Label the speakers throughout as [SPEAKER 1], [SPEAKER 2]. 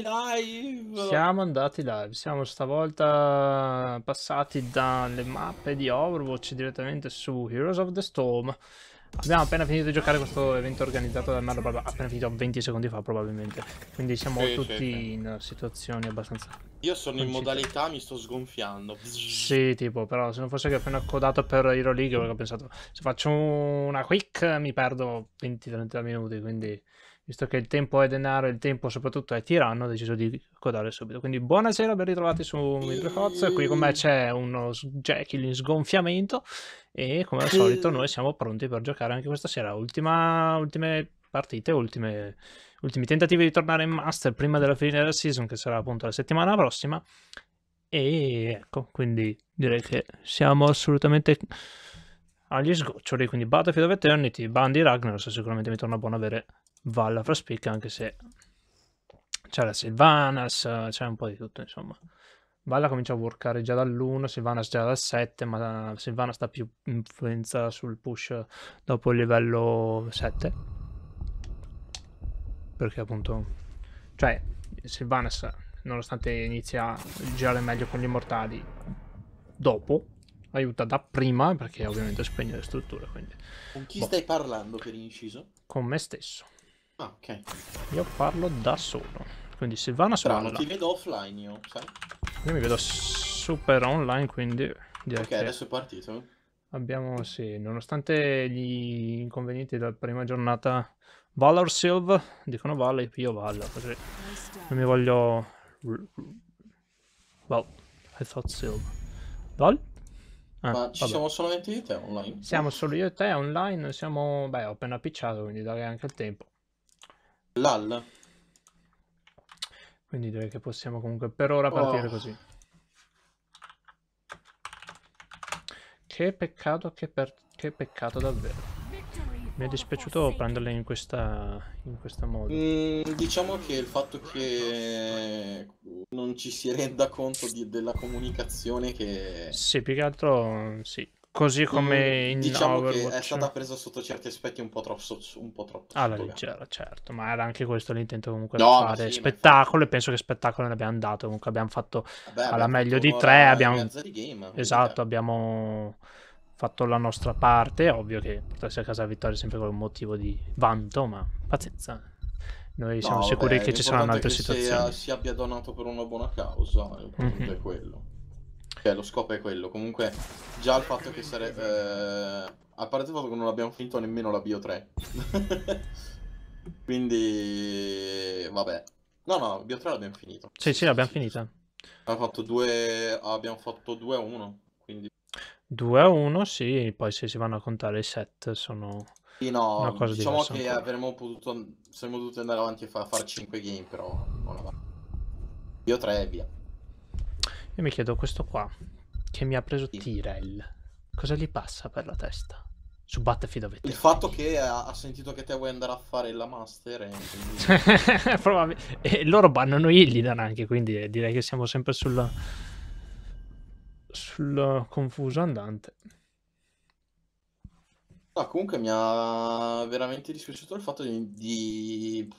[SPEAKER 1] live.
[SPEAKER 2] Siamo andati live, siamo stavolta passati dalle mappe di Overwatch direttamente su Heroes of the Storm. Abbiamo appena finito di giocare questo evento organizzato dal Marlo, appena finito 20 secondi fa probabilmente. Quindi siamo
[SPEAKER 1] Sì,
[SPEAKER 2] tutti
[SPEAKER 1] sì.
[SPEAKER 2] in situazioni abbastanza...
[SPEAKER 1] Io sono in
[SPEAKER 2] Concita.
[SPEAKER 1] modalità, mi sto sgonfiando.
[SPEAKER 2] Sì, tipo, però se non fosse che ho appena codato per Hero League, ho pensato, se faccio una quick mi perdo 20-30 minuti, quindi visto che il tempo è denaro e il tempo soprattutto è tiranno, ho deciso di codare subito. Quindi buonasera, ben ritrovati su Midrefoz, qui con me c'è uno Jekyll in sgonfiamento e come al solito noi siamo pronti per giocare anche questa sera. Ultima, ultime partite, ultime, ultimi tentativi di tornare in Master prima della fine della season, che sarà appunto la settimana prossima. E ecco, quindi direi che siamo assolutamente agli sgoccioli. Quindi Battlefield of Eternity, Bandi Ragnaros, sicuramente mi torna buono avere Valla fra Speak, anche se c'è la Sylvanas, c'è un po' di tutto, insomma. Valla comincia a workare già dall'1, Sylvanas già dal 7, ma Sylvanas sta più influenza sul push dopo il livello 7. Perché appunto... Cioè, Sylvanas, nonostante inizia a girare meglio con gli immortali, dopo aiuta da prima, perché ovviamente spegne le strutture, quindi
[SPEAKER 1] Con chi
[SPEAKER 2] Boh.
[SPEAKER 1] stai parlando per inciso?
[SPEAKER 2] con me stesso.
[SPEAKER 1] Ah, ok.
[SPEAKER 2] Io parlo da solo. Quindi Silvana
[SPEAKER 1] Strano,
[SPEAKER 2] Valla.
[SPEAKER 1] ti vedo offline io, sai?
[SPEAKER 2] Io mi vedo super online, quindi direi
[SPEAKER 1] Ok, adesso è partito.
[SPEAKER 2] abbiamo, sì, nonostante gli inconvenienti della prima giornata, Valor Silv, dicono Valla, io Valla, così non mi voglio... Well, I thought Silv. Val? Ah,
[SPEAKER 1] Ma ci
[SPEAKER 2] vabbè.
[SPEAKER 1] siamo solamente io e te online?
[SPEAKER 2] Siamo solo io e te online, siamo... Beh, ho appena picciato, quindi darei anche il tempo.
[SPEAKER 1] LAL?
[SPEAKER 2] Quindi direi che possiamo comunque per ora partire
[SPEAKER 1] Oh.
[SPEAKER 2] così. Che peccato, che, per- che peccato davvero. Mi è dispiaciuto prenderle in questa, in questa modo.
[SPEAKER 1] Mm, diciamo che il fatto che non ci si renda conto di- della comunicazione che...
[SPEAKER 2] Sì, più che altro sì. Così come
[SPEAKER 1] Mm,
[SPEAKER 2] in
[SPEAKER 1] diciamo
[SPEAKER 2] Overwatch.
[SPEAKER 1] che è stata presa sotto certi aspetti un po' troppo, un po' troppo
[SPEAKER 2] Alla
[SPEAKER 1] sotto
[SPEAKER 2] leggera, certo, ma era anche questo l'intento comunque
[SPEAKER 1] No,
[SPEAKER 2] di fare
[SPEAKER 1] sì,
[SPEAKER 2] spettacolo e penso che spettacolo ne abbiamo dato, comunque abbiamo fatto
[SPEAKER 1] Vabbè,
[SPEAKER 2] alla
[SPEAKER 1] abbiamo
[SPEAKER 2] meglio
[SPEAKER 1] fatto
[SPEAKER 2] di tre, abbiamo
[SPEAKER 1] di game,
[SPEAKER 2] Esatto,
[SPEAKER 1] eh.
[SPEAKER 2] abbiamo fatto la nostra parte, ovvio che portarsi a casa la vittoria è sempre con un motivo di vanto, ma pazienza. Noi siamo
[SPEAKER 1] No,
[SPEAKER 2] sicuri
[SPEAKER 1] vabbè,
[SPEAKER 2] che ci saranno altre
[SPEAKER 1] è
[SPEAKER 2] situazioni.
[SPEAKER 1] sia- si abbia donato per una buona causa, è quello. Cioè, lo scopo è quello. Comunque, già il fatto che sarebbe... eh, a parte il fatto che non abbiamo finito nemmeno la Bio 3. Quindi... Vabbè. No, no, Bio 3 l'abbiamo finito.
[SPEAKER 2] Sì, sì, l'abbiamo finita.
[SPEAKER 1] Abbiamo fatto 2 abbiamo fatto 2 a 1, quindi...
[SPEAKER 2] 2 a 1, sì, poi se si vanno a contare i set sono...
[SPEAKER 1] Sì, no,
[SPEAKER 2] Una cosa
[SPEAKER 1] diciamo
[SPEAKER 2] diversa
[SPEAKER 1] che
[SPEAKER 2] ancora.
[SPEAKER 1] avremmo potuto... Saremmo dovuti andare avanti fa- fare 5 game, però non avanti. Bio 3 e via.
[SPEAKER 2] Io mi chiedo questo qua, che mi ha preso. Tyrell, cosa gli passa per la testa? Su Battlefield of
[SPEAKER 1] Il fatto che ha, ha sentito che te vuoi andare a fare la master e quindi...
[SPEAKER 2] Probabil- e loro bannano Illidan anche, quindi direi che siamo sempre sul, sul confuso andante.
[SPEAKER 1] No, comunque mi ha veramente dispiaciuto il fatto di, di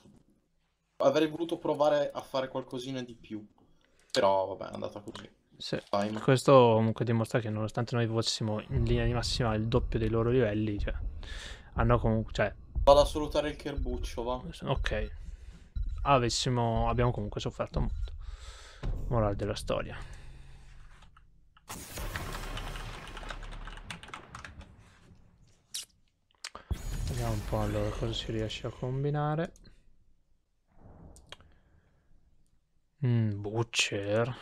[SPEAKER 1] avrei voluto provare a fare qualcosina di più. Però vabbè, è andata così.
[SPEAKER 2] Sì.
[SPEAKER 1] Time.
[SPEAKER 2] Questo comunque dimostra che nonostante noi fossimo in linea di massima il doppio dei loro livelli, cioè, hanno comunque, cioè,
[SPEAKER 1] Vado a salutare il Kerbuccio, va.
[SPEAKER 2] ok, avessimo, abbiamo comunque sofferto molto. Morale della storia. Vediamo un po' allora cosa si riesce a combinare. Mm, Butcher.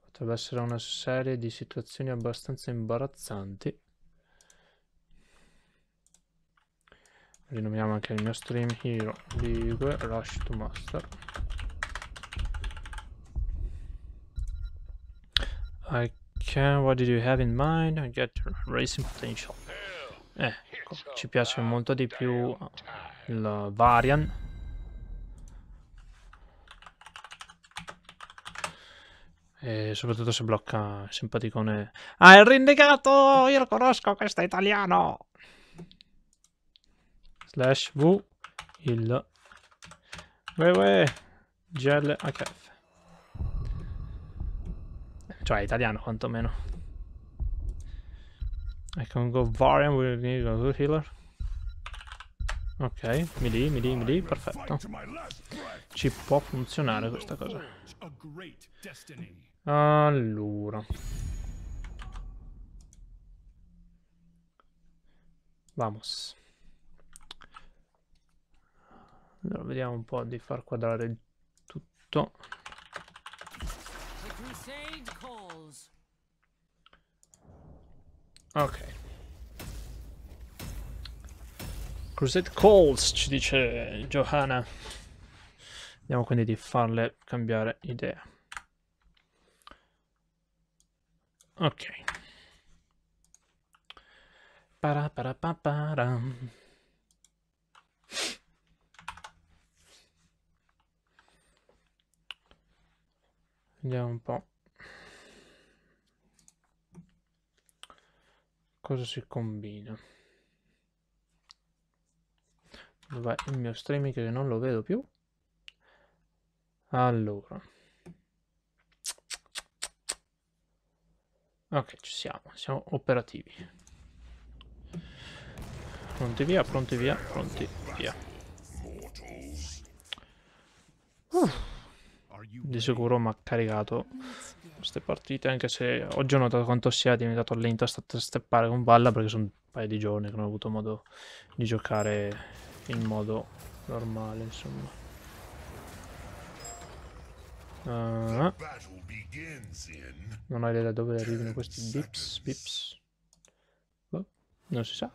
[SPEAKER 2] Potrebbe essere una serie di situazioni abbastanza imbarazzanti. Rinomiamo anche il mio stream Hero League Rush to Master. I can, what did you have in mind? I get racing potential. Eh, ecco, ci piace molto di più il Varian. E soprattutto se blocca simpaticone. Ah, il rinnegato! Io lo conosco, questo è italiano! Slash V il uè. GLHF. Cioè, italiano quantomeno. I can go variant with healer. Ok, melee, melee, melee, perfetto. Ci può funzionare questa cosa. Allora. Vamos. Allora, vediamo un po' di far quadrare tutto. Ok. Crusade Calls, ci dice Johanna. Vediamo quindi di farle cambiare idea. Ok. Para para pa para. Vediamo un po'. Cosa si combina? Dov'è il mio streaming che non lo vedo più? Allora. Ok, ci siamo, siamo operativi. Pronti via, pronti via, pronti via. Uh, di sicuro mi ha caricato queste partite, anche se oggi ho notato quanto sia diventato lento a steppare con balla perché sono un paio di giorni che non ho avuto modo di giocare in modo normale, insomma. Uh, non ho idea da dove arrivino questi bips, bips. Oh, non si sa.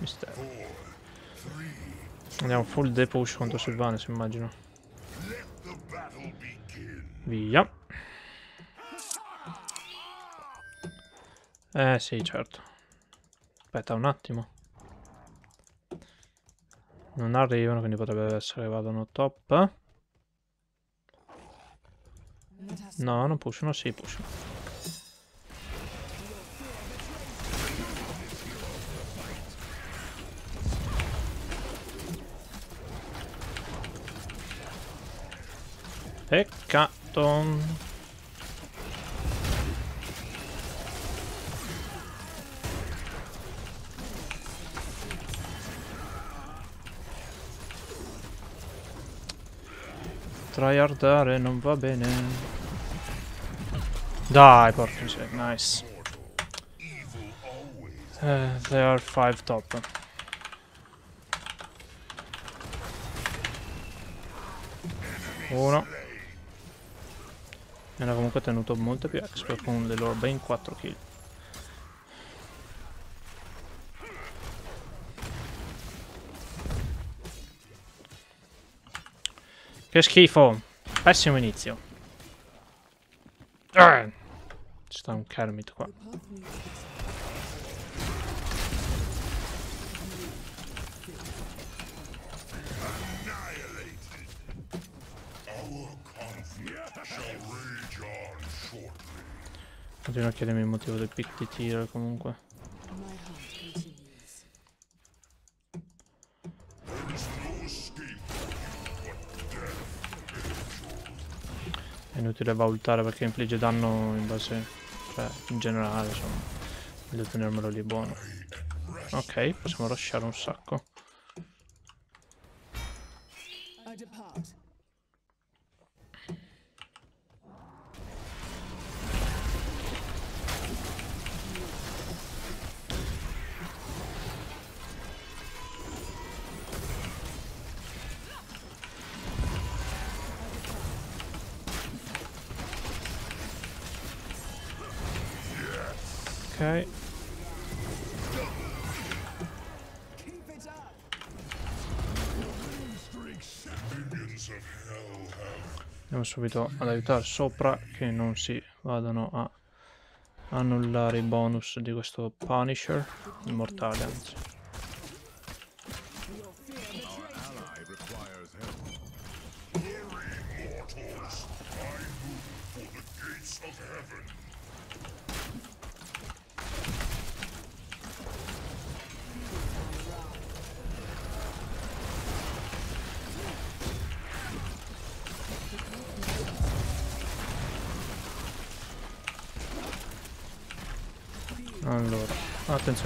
[SPEAKER 2] Mistero. Andiamo full depush contro Sylvanes, immagino. Via. Eh sì, certo. Aspetta un attimo. Non arrivano, quindi potrebbe essere vadano top. No, non pushano, sì, pushano. Peccato. Tryhardare non va bene. Dai, porca miseria, nice. Uh, they are 5 top. Uno. E hanno comunque tenuto molto più expert con le loro ben 4 kill. Che schifo. Pessimo inizio. Ah, ci sta un Kermit qua. Continuo a chiedermi il motivo del pick di tiro comunque. Inutile valutare perché infligge danno in base, cioè in generale insomma, meglio tenermelo lì buono. Ok, possiamo lasciare un sacco. Subito ad aiutare sopra che non si vadano a annullare i bonus di questo Punisher, immortale anzi.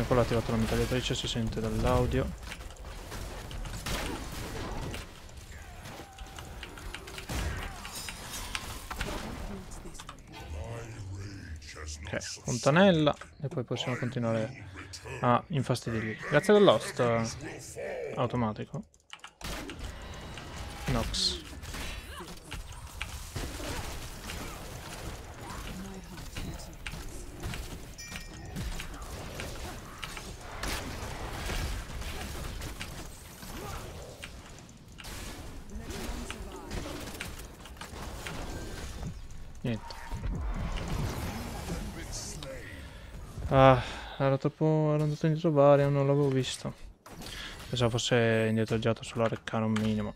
[SPEAKER 2] Quello ha attivato la mitragliatrice, si sente dall'audio. Ok, fontanella e poi possiamo continuare a infastidirli. Grazie dell'host automatico. Nox. Troppo... ero andato indietro varia, non l'avevo visto. Pensavo fosse indietreggiato sulla reccana un minimo.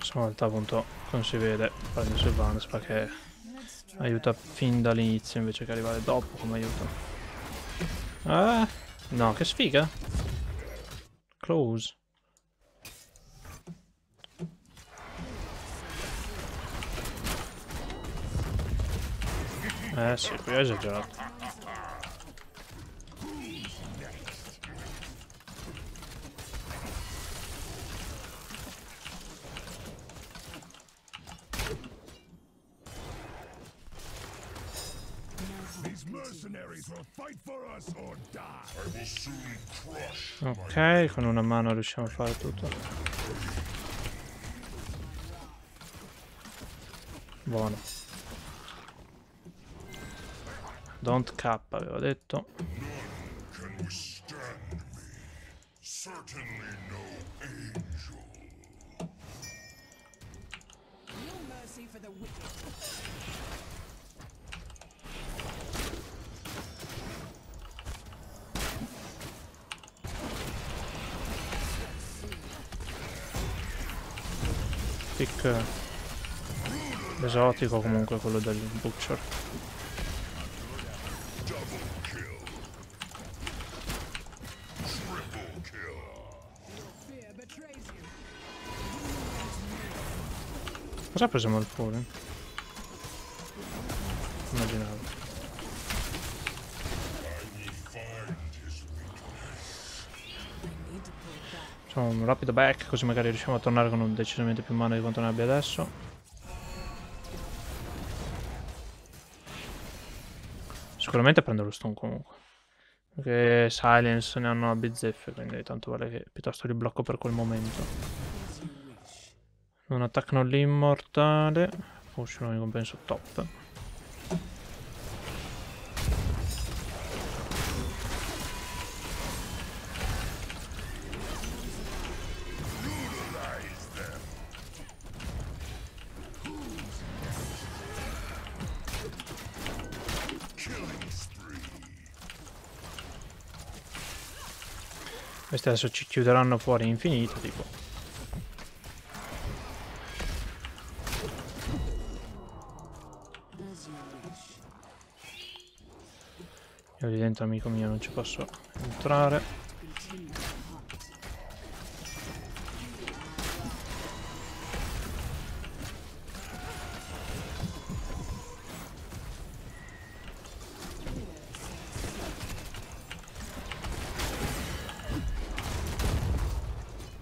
[SPEAKER 2] Stavolta appunto non si vede prende sul Vans perché aiuta fin dall'inizio invece che arrivare dopo come aiuto. Ah, no, che sfiga! Close. Eh sì, qui ho esagerato. Ok, con una mano riusciamo a fare tutto. Buono. Don't cap, avevo detto. Pick esotico comunque quello del Butcher. Ha preso Malfuri? Immaginavo. Facciamo un rapido back così magari riusciamo a tornare con decisamente più mano di quanto ne abbia adesso. Sicuramente prendo lo stun comunque. Perché Silence ne hanno a bizzeffe, quindi tanto vale che piuttosto li blocco per quel momento. Non attaccano l'immortale. Uscino in compenso top. Questi adesso ci chiuderanno fuori infinito, tipo. Dentro, amico mio, non ci posso entrare.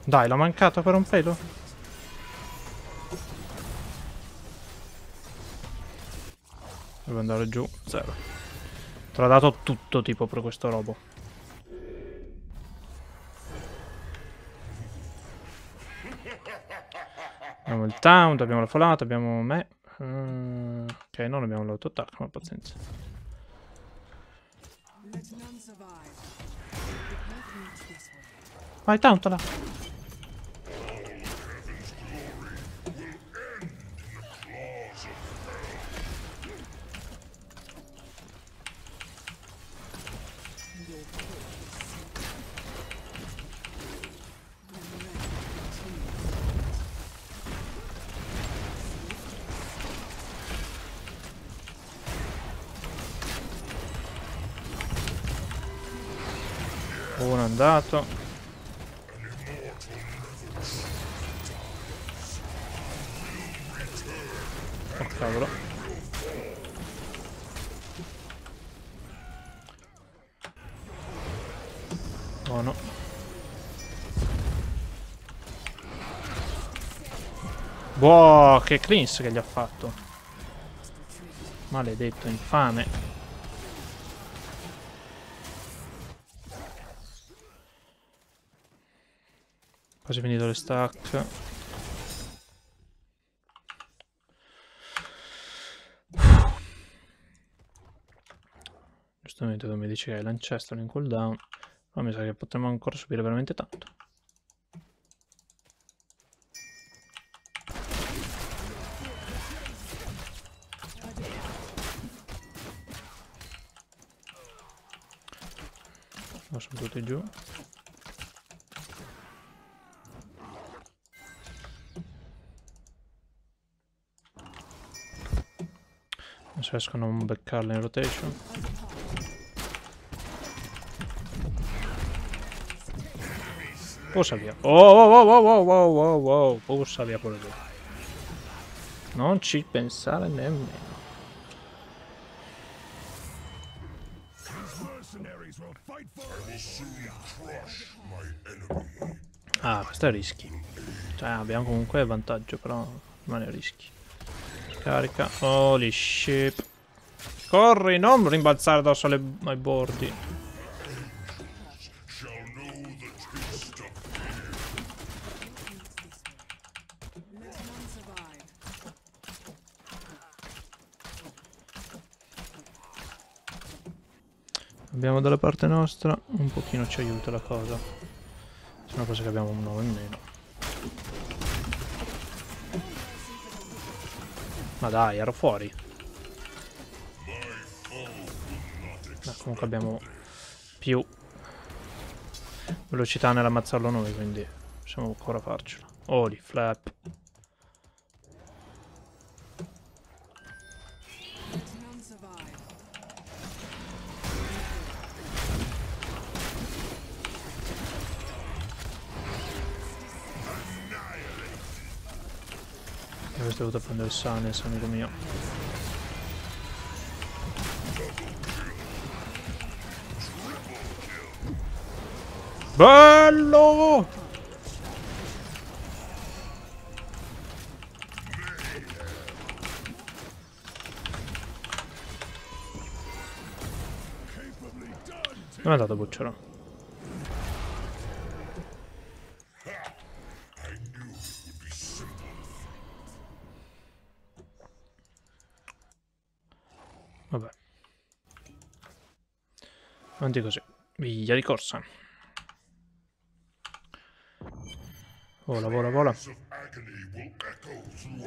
[SPEAKER 2] Dai, l'ho mancato per un pelo? Devo andare giù, zero. Te l'ho dato tutto tipo per questo robo. Abbiamo il taunt, abbiamo la folata, abbiamo me. Uh, ok, non abbiamo l'auto-attack, ma pazienza. Vai, tauntala! Andato. Cavolo. Buono. Boh, che cleanse che gli ha fatto. Maledetto, infame. Quasi finito le stack. Giustamente tu mi dici che hai Lanchester in cooldown. Ma mi sa che potremmo ancora subire veramente tanto. Non riescono a beccarla in rotation. Pussa via. Oh, oh, oh, oh, oh, oh, oh, oh. Pussa via pure tu. Non ci pensare nemmeno. Ah, questo è rischi. Cioè, abbiamo comunque vantaggio, però rimane rischi. Carica. Holy shit. Corri, non rimbalzare addosso alle, ai bordi. Abbiamo dalla parte nostra un pochino ci aiuta la cosa. Se no cosa che abbiamo un 9 in meno. Ma dai, ero fuori. Comunque abbiamo più velocità nell'ammazzarlo noi, quindi possiamo ancora farcela. Holy flap. Avresti dovuto prendere il Sanes, amico mio. Bello! Dove è andato Bucciolo? Vabbè. Avanti così. Via di corsa. Vola, vola, vola.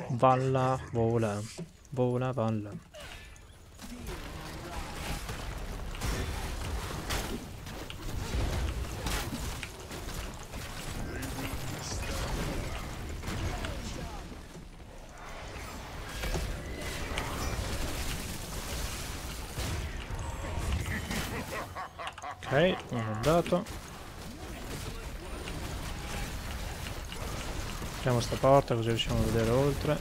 [SPEAKER 2] Valla, vola. Vola, valla. Ok, uno andato. Apriamo sta porta così riusciamo a vedere oltre.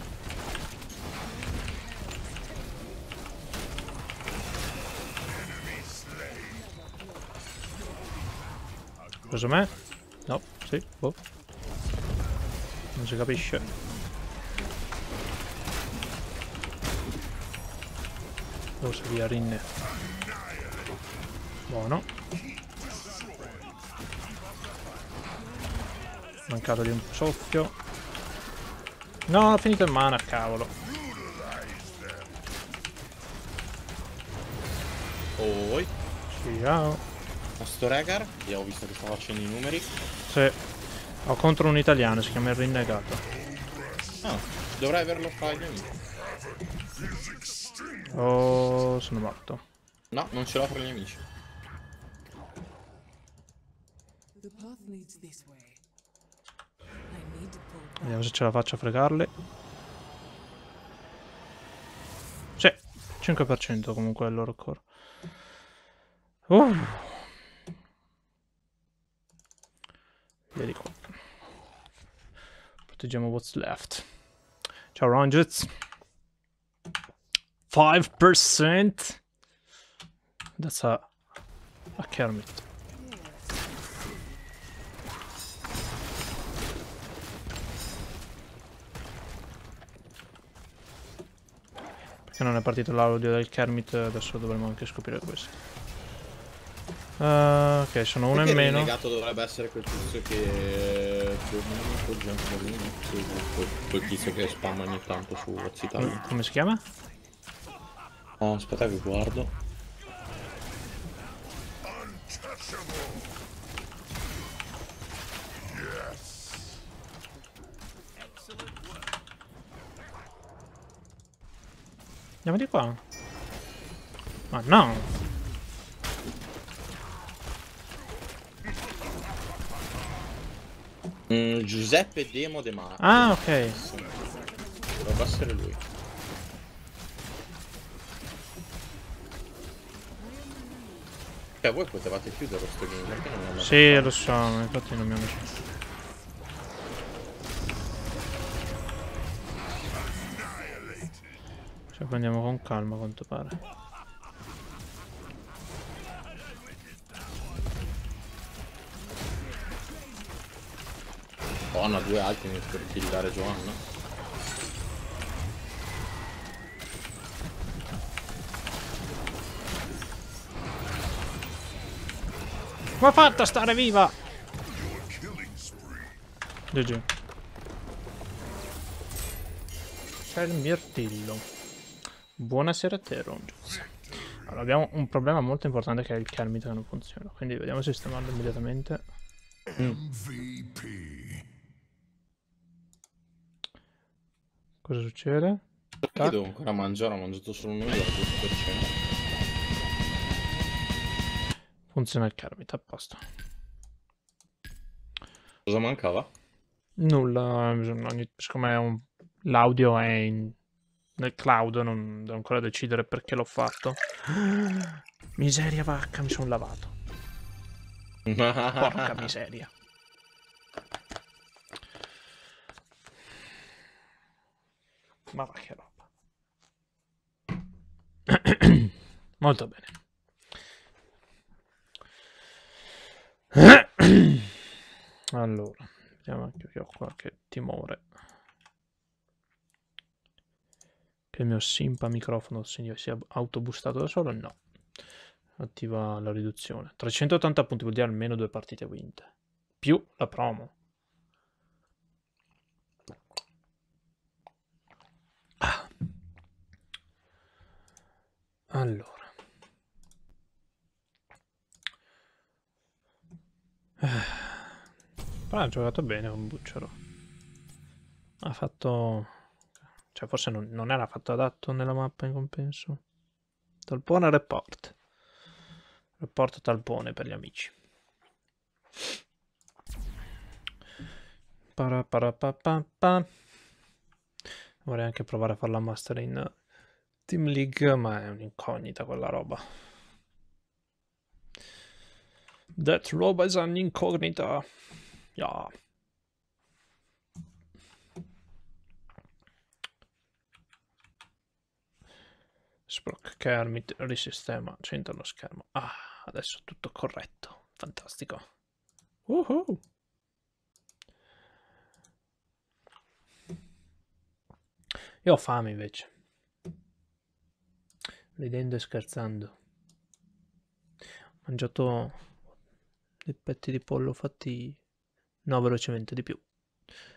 [SPEAKER 2] Preso me? No, sì, boh. Non si capisce. Forse via Rinne. Buono. Mancato di un soffio. No, ho finito in mana, cavolo.
[SPEAKER 1] Poi,
[SPEAKER 2] Ciao.
[SPEAKER 1] Sto Regar, che ho visto che sta facendo i numeri.
[SPEAKER 2] Sì. Ho contro un italiano, si chiama il rinnegato.
[SPEAKER 1] Ah, dovrei averlo fra gli amici.
[SPEAKER 2] Oh, sono morto.
[SPEAKER 1] No, non ce l'ho fra gli amici.
[SPEAKER 3] The path leads this way. I need to pull
[SPEAKER 2] Vediamo se ce la faccio a fregarli. Sì, 5% comunque il loro core. Uh. Via di qua. Proteggiamo what's left. Ciao Rangers. 5%. That's a, a Kermit. Perché non è partito l'audio del Kermit, adesso dovremmo anche scoprire questo. Uh, ok, sono uno
[SPEAKER 1] Perché
[SPEAKER 2] in
[SPEAKER 1] il
[SPEAKER 2] meno.
[SPEAKER 1] negato dovrebbe essere quel tizio che... Sì, quel, tizio che spamma ogni tanto su Occitano.
[SPEAKER 2] Come- Come si chiama?
[SPEAKER 1] Oh, aspetta che guardo.
[SPEAKER 2] Andiamo di qua. Ma no.
[SPEAKER 1] Mm, Giuseppe Demo De Marco.
[SPEAKER 2] Ah, ok.
[SPEAKER 1] Dovrebbe essere lui. Cioè, voi potevate chiudere sto game, perché non l'hanno
[SPEAKER 2] Sì, lo so, ma infatti non mi hanno Cioè, prendiamo con calma, quanto pare.
[SPEAKER 1] Buona, due ultimate per killare Giovanna.
[SPEAKER 2] Come ha fatto a stare viva? GG. C'è il mirtillo. Buonasera a te. Allora, abbiamo un problema molto importante che è il Kermit che non funziona. Quindi vediamo se sistemarlo immediatamente. Cosa succede?
[SPEAKER 1] Perché devo ancora mangiare? Ho mangiato solo un'ora.
[SPEAKER 2] Funziona il Kermit, a posto.
[SPEAKER 1] Cosa mancava?
[SPEAKER 2] Nulla, bisogna- siccome l'audio è in- nel cloud, non devo ancora decidere perché l'ho fatto. Miseria vacca, mi sono lavato. Porca miseria. Ma va che roba. Molto bene. Allora, vediamo anche che ho qualche timore. Che il mio simpa microfono si sia autobustato da solo? No. Attiva la riduzione. 380 punti vuol dire almeno due partite vinte. Più la promo. Ah. Allora. Però ha giocato bene con Bucciaro. Ha fatto... Cioè, forse non, non era fatto adatto nella mappa in compenso. Talpone report. Report talpone per gli amici. Paraparapapapa. Vorrei anche provare a fare la master in Team League, ma è un'incognita quella roba. That roba is un'incognita. Yeah. Sprock Kermit risistema, centra lo schermo. Ah, adesso tutto corretto. Fantastico. Woohoo! Io ho fame invece. Ridendo e scherzando. Ho mangiato dei petti di pollo fatti no velocemente di più.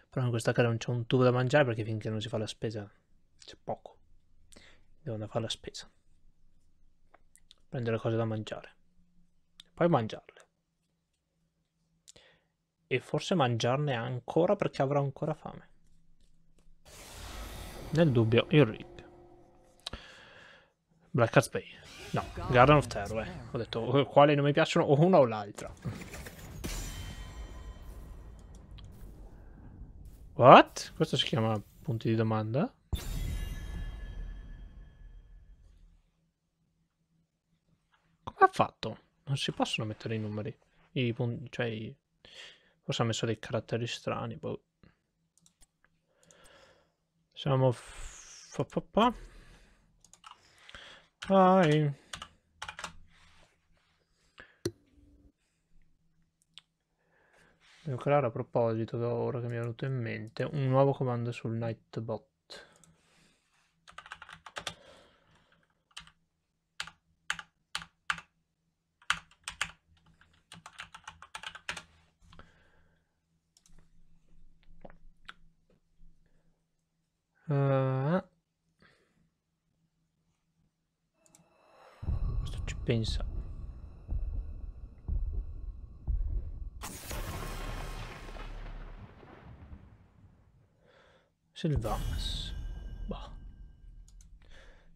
[SPEAKER 2] Però in questa casa non c'è un tubo da mangiare perché finché non si fa la spesa c'è poco. Devo andare a fare la spesa. Prendere cose da mangiare. Poi mangiarle. E forse mangiarne ancora perché avrò ancora fame. Nel dubbio, il rig. Black Arts Bay. No, Garden of Terror. eh. Ho detto eh, quali non mi piacciono, o una o l'altra. What? Questo si chiama punti di domanda? Fatto? Non si possono mettere i numeri. I punti, cioè i... Forse ha messo dei caratteri strani, boh. Siamo... fa- fa- fa. Vai. Devo creare a proposito, ora che mi è venuto in mente, un nuovo comando sul Nightbot. Questo ci pensa. Sylvanas. Bah.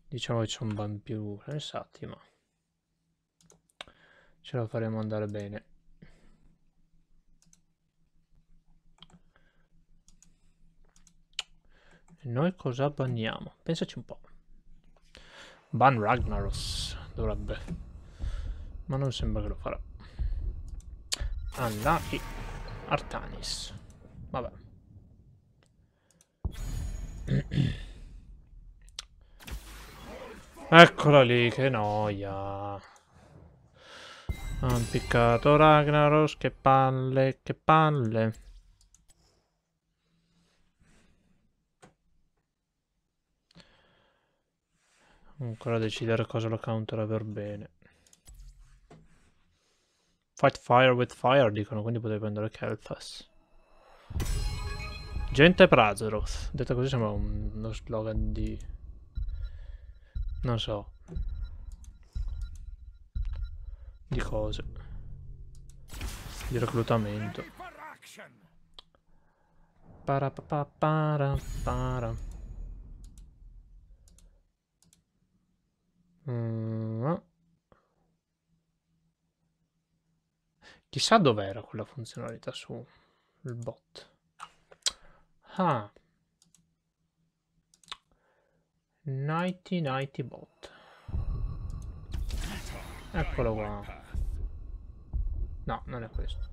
[SPEAKER 2] Diciamo che ci sono ben più sensati, ma ce la faremo andare bene. E noi cosa banniamo? Pensaci un po'. Ban Ragnaros dovrebbe. Ma non sembra che lo farà. Unlucky. Artanis. Vabbè. Eccola lì, che noia. Ha impiccato Ragnaros, che palle, che palle. Ancora decidere cosa lo counterà per bene. Fight fire with fire, dicono, quindi potrei prendere Kelthas. Gente Prazeroth. Detto così sembra un- uno slogan di... Non so. Di cose. Di reclutamento. Para pa pa para para. Mm. Chissà dov'era quella funzionalità sul bot. Ah. Nighty Nighty Bot. Eccolo qua. No, non è questo.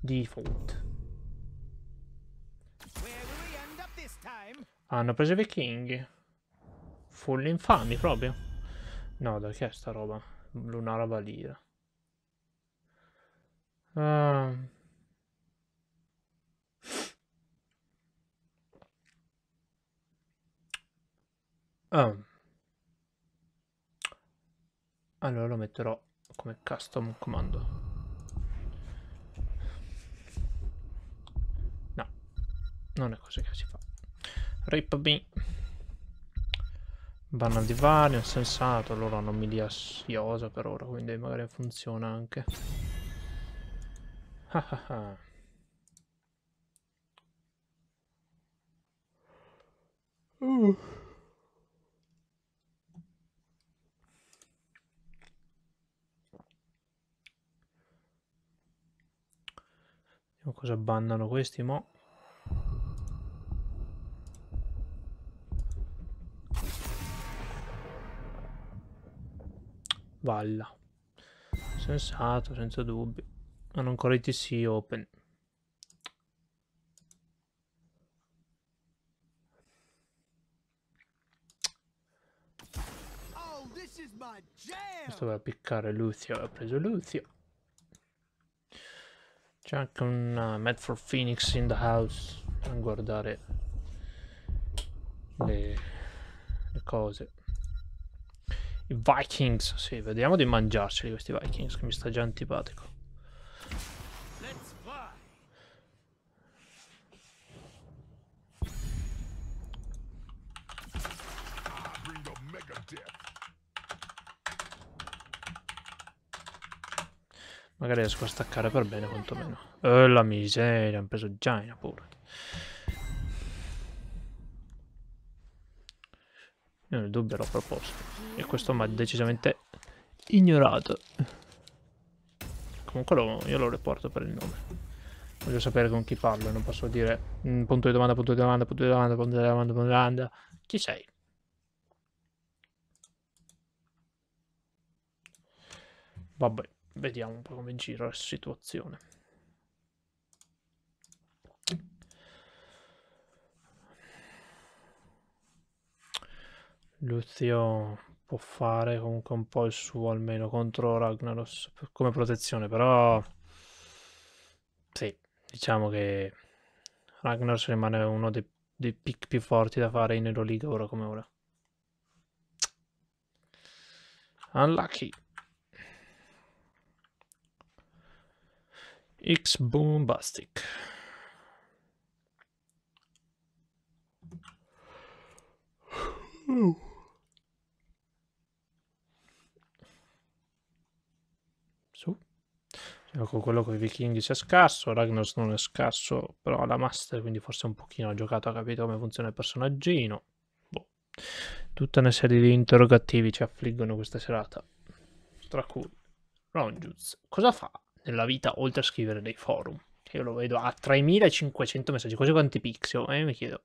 [SPEAKER 2] Default. Hanno preso i vichinghi. Full infami proprio. No, da che è sta roba? Lunara Valira. Ah. Ah. Allora lo metterò come custom comando. No, non è così che si fa. Rip B. Banna di vario, sensato, loro hanno milia siosa per ora, quindi magari funziona anche. Ah ah ah. Uh. Vediamo cosa bannano questi mo. Valla. Sensato, senza dubbio. Hanno ancora i TC open. Questo va a piccare Luthio. Ha preso Luthio. C'è anche un uh, Mad for Phoenix in the house. A guardare le, le cose. I Vikings. Sì, vediamo di mangiarceli questi Vikings, che mi sta già antipatico. Magari riesco a staccare per bene quantomeno. Oh la miseria, hanno preso Giant pure. Io nel dubbio l'ho proposto. E questo mi ha decisamente ignorato. Comunque lo, io lo riporto per il nome. Voglio sapere con chi parlo, non posso dire mm, punto di domanda, punto di domanda, punto di domanda, punto di domanda, punto di domanda. Chi sei? Vabbè. Vediamo un po' come gira la situazione. Luzio può fare comunque un po' il suo almeno contro Ragnaros come protezione, però sì, diciamo che Ragnaros rimane uno dei, dei pick più forti da fare in Euroliga ora come ora. Unlucky. X Boombastic. Su. Ecco, quello con i vichinghi sia scarso, Ragnaros non è scarso, però la master, quindi forse un pochino ha giocato, ha capito come funziona il personaggino. Boh. Tutta una serie di interrogativi ci affliggono questa serata. Tra cui, Ronjuz, cosa fa nella vita oltre a scrivere dei forum? Io lo vedo a 3500 messaggi, quasi quanti pixel, e mi chiedo,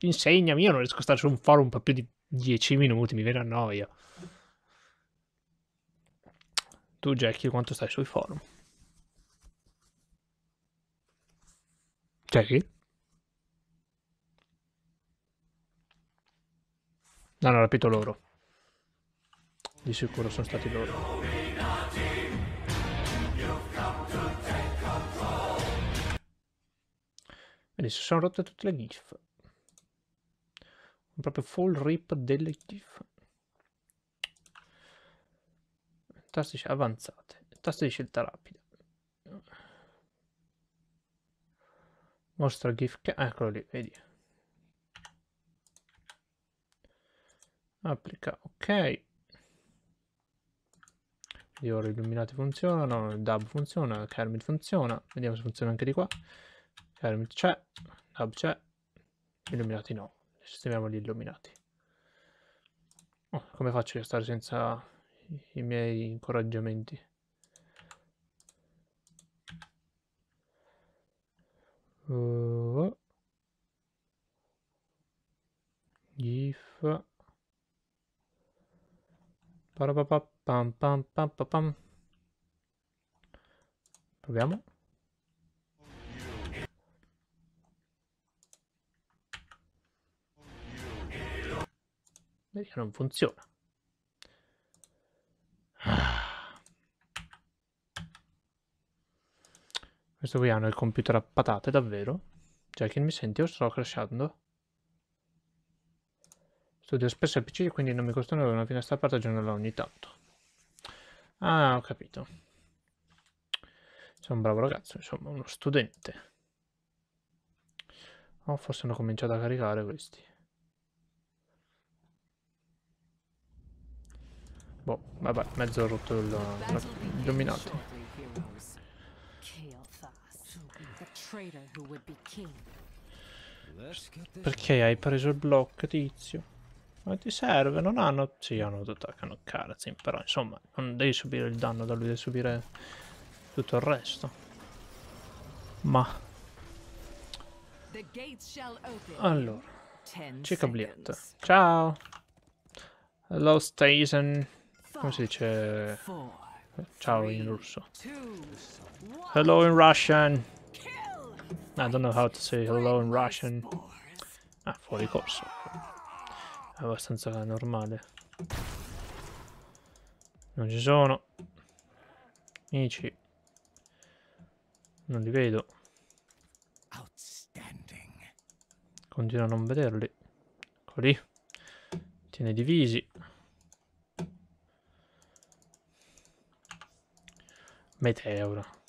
[SPEAKER 2] insegnami, io non riesco a stare su un forum per più di 10 minuti, mi viene a noia. Tu, Jackie, quanto stai sui forum? Jackie? No, hanno rapito loro. Di sicuro sono stati loro. Vedi, si sono rotte tutte le GIF. Un proprio full rip delle GIF. Tastici avanzate. Tasto di scelta rapida. Mostra GIF. Eccolo lì, vedi. Applica, ok. Quindi ora illuminati funzionano, dub funziona, Kermit funziona. Vediamo se funziona anche di qua. Kermit c'è, dub c'è, illuminati no. Sistemiamo gli illuminati. Oh, come faccio io a stare senza i, miei incoraggiamenti? Uh, GIF pam, pam, pam, pam. Proviamo. Vedi che non funziona. Questo qui hanno il computer a patate, davvero? Jackie, mi senti o sto crashando? Studio spesso al PC, quindi non mi costano una finestra aperta aggiornarla ogni tanto. Ah, ho capito. Sei un bravo ragazzo, insomma, uno studente. Oh, forse hanno cominciato a caricare questi. Boh, vabbè, mezzo rotto il, il Perché hai preso il blocco, tizio? Ma ti serve? Non hanno... Sì, hanno hanno Karazin, però insomma, non devi subire il danno da lui, devi subire tutto il resto. Ma... Allora, Cicablietta. Ciao! Hello, Station. Come si dice... Ciao in russo. Hello in Russian. I don't know how to say hello in Russian. Ah, fuori corso. È abbastanza normale. Non ci sono. Amici. Non li vedo. Continuo a non vederli. Eccoli. Tiene divisi. Meteora.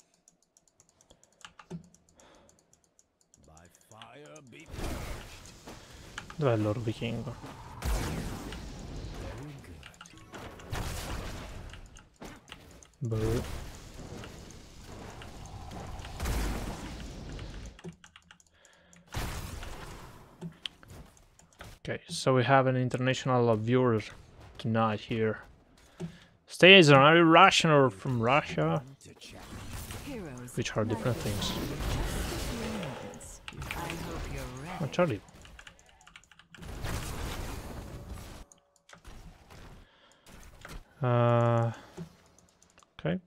[SPEAKER 2] Dov'è il loro vichingo? Boh. Okay, so we have an international viewer tonight here. Stays are you Russian or from Russia? Which are different things. Charlie. Uh, okay.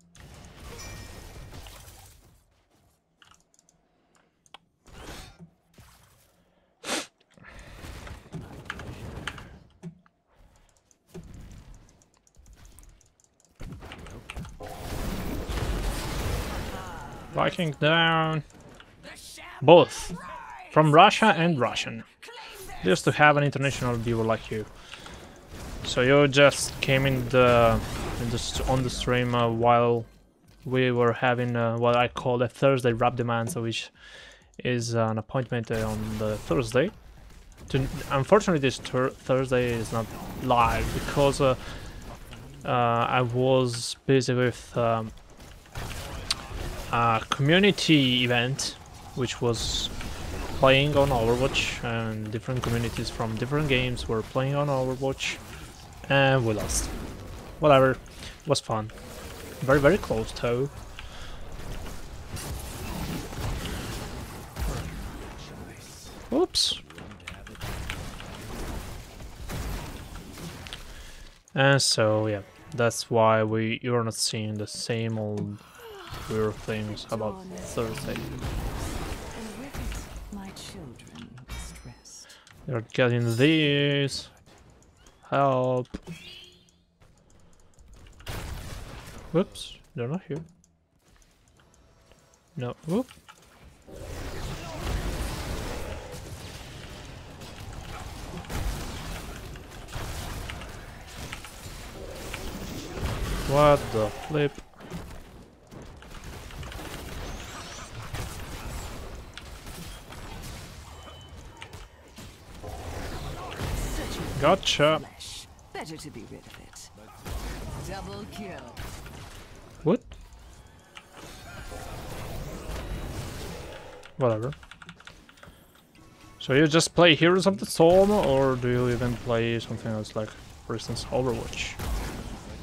[SPEAKER 2] Viking down. Both. From Russia and Russian. Just to have an international viewer like you. So you just came in the, in the on the stream uh, while we were having uh, what I call a Thursday rap demand, so which is an appointment uh, on the Thursday. To, unfortunately, this thur- Thursday is not live because uh, uh, I was busy with um, a community event which was playing on Overwatch and different communities from different games were playing on Overwatch and we lost. Whatever, it was fun. Very very close though. Oops. And so yeah, that's why we you're not seeing the same old weird things about Thursday.
[SPEAKER 4] And with it, my children distressed.
[SPEAKER 2] You're getting these. Help. Whoops, they're not here. No, whoop. What the flip? Gotcha.
[SPEAKER 4] Flesh. Better to be rid of it. Double kill.
[SPEAKER 2] What? Whatever. So you just play Heroes of the Storm, or do you even play something else like, for instance, Overwatch?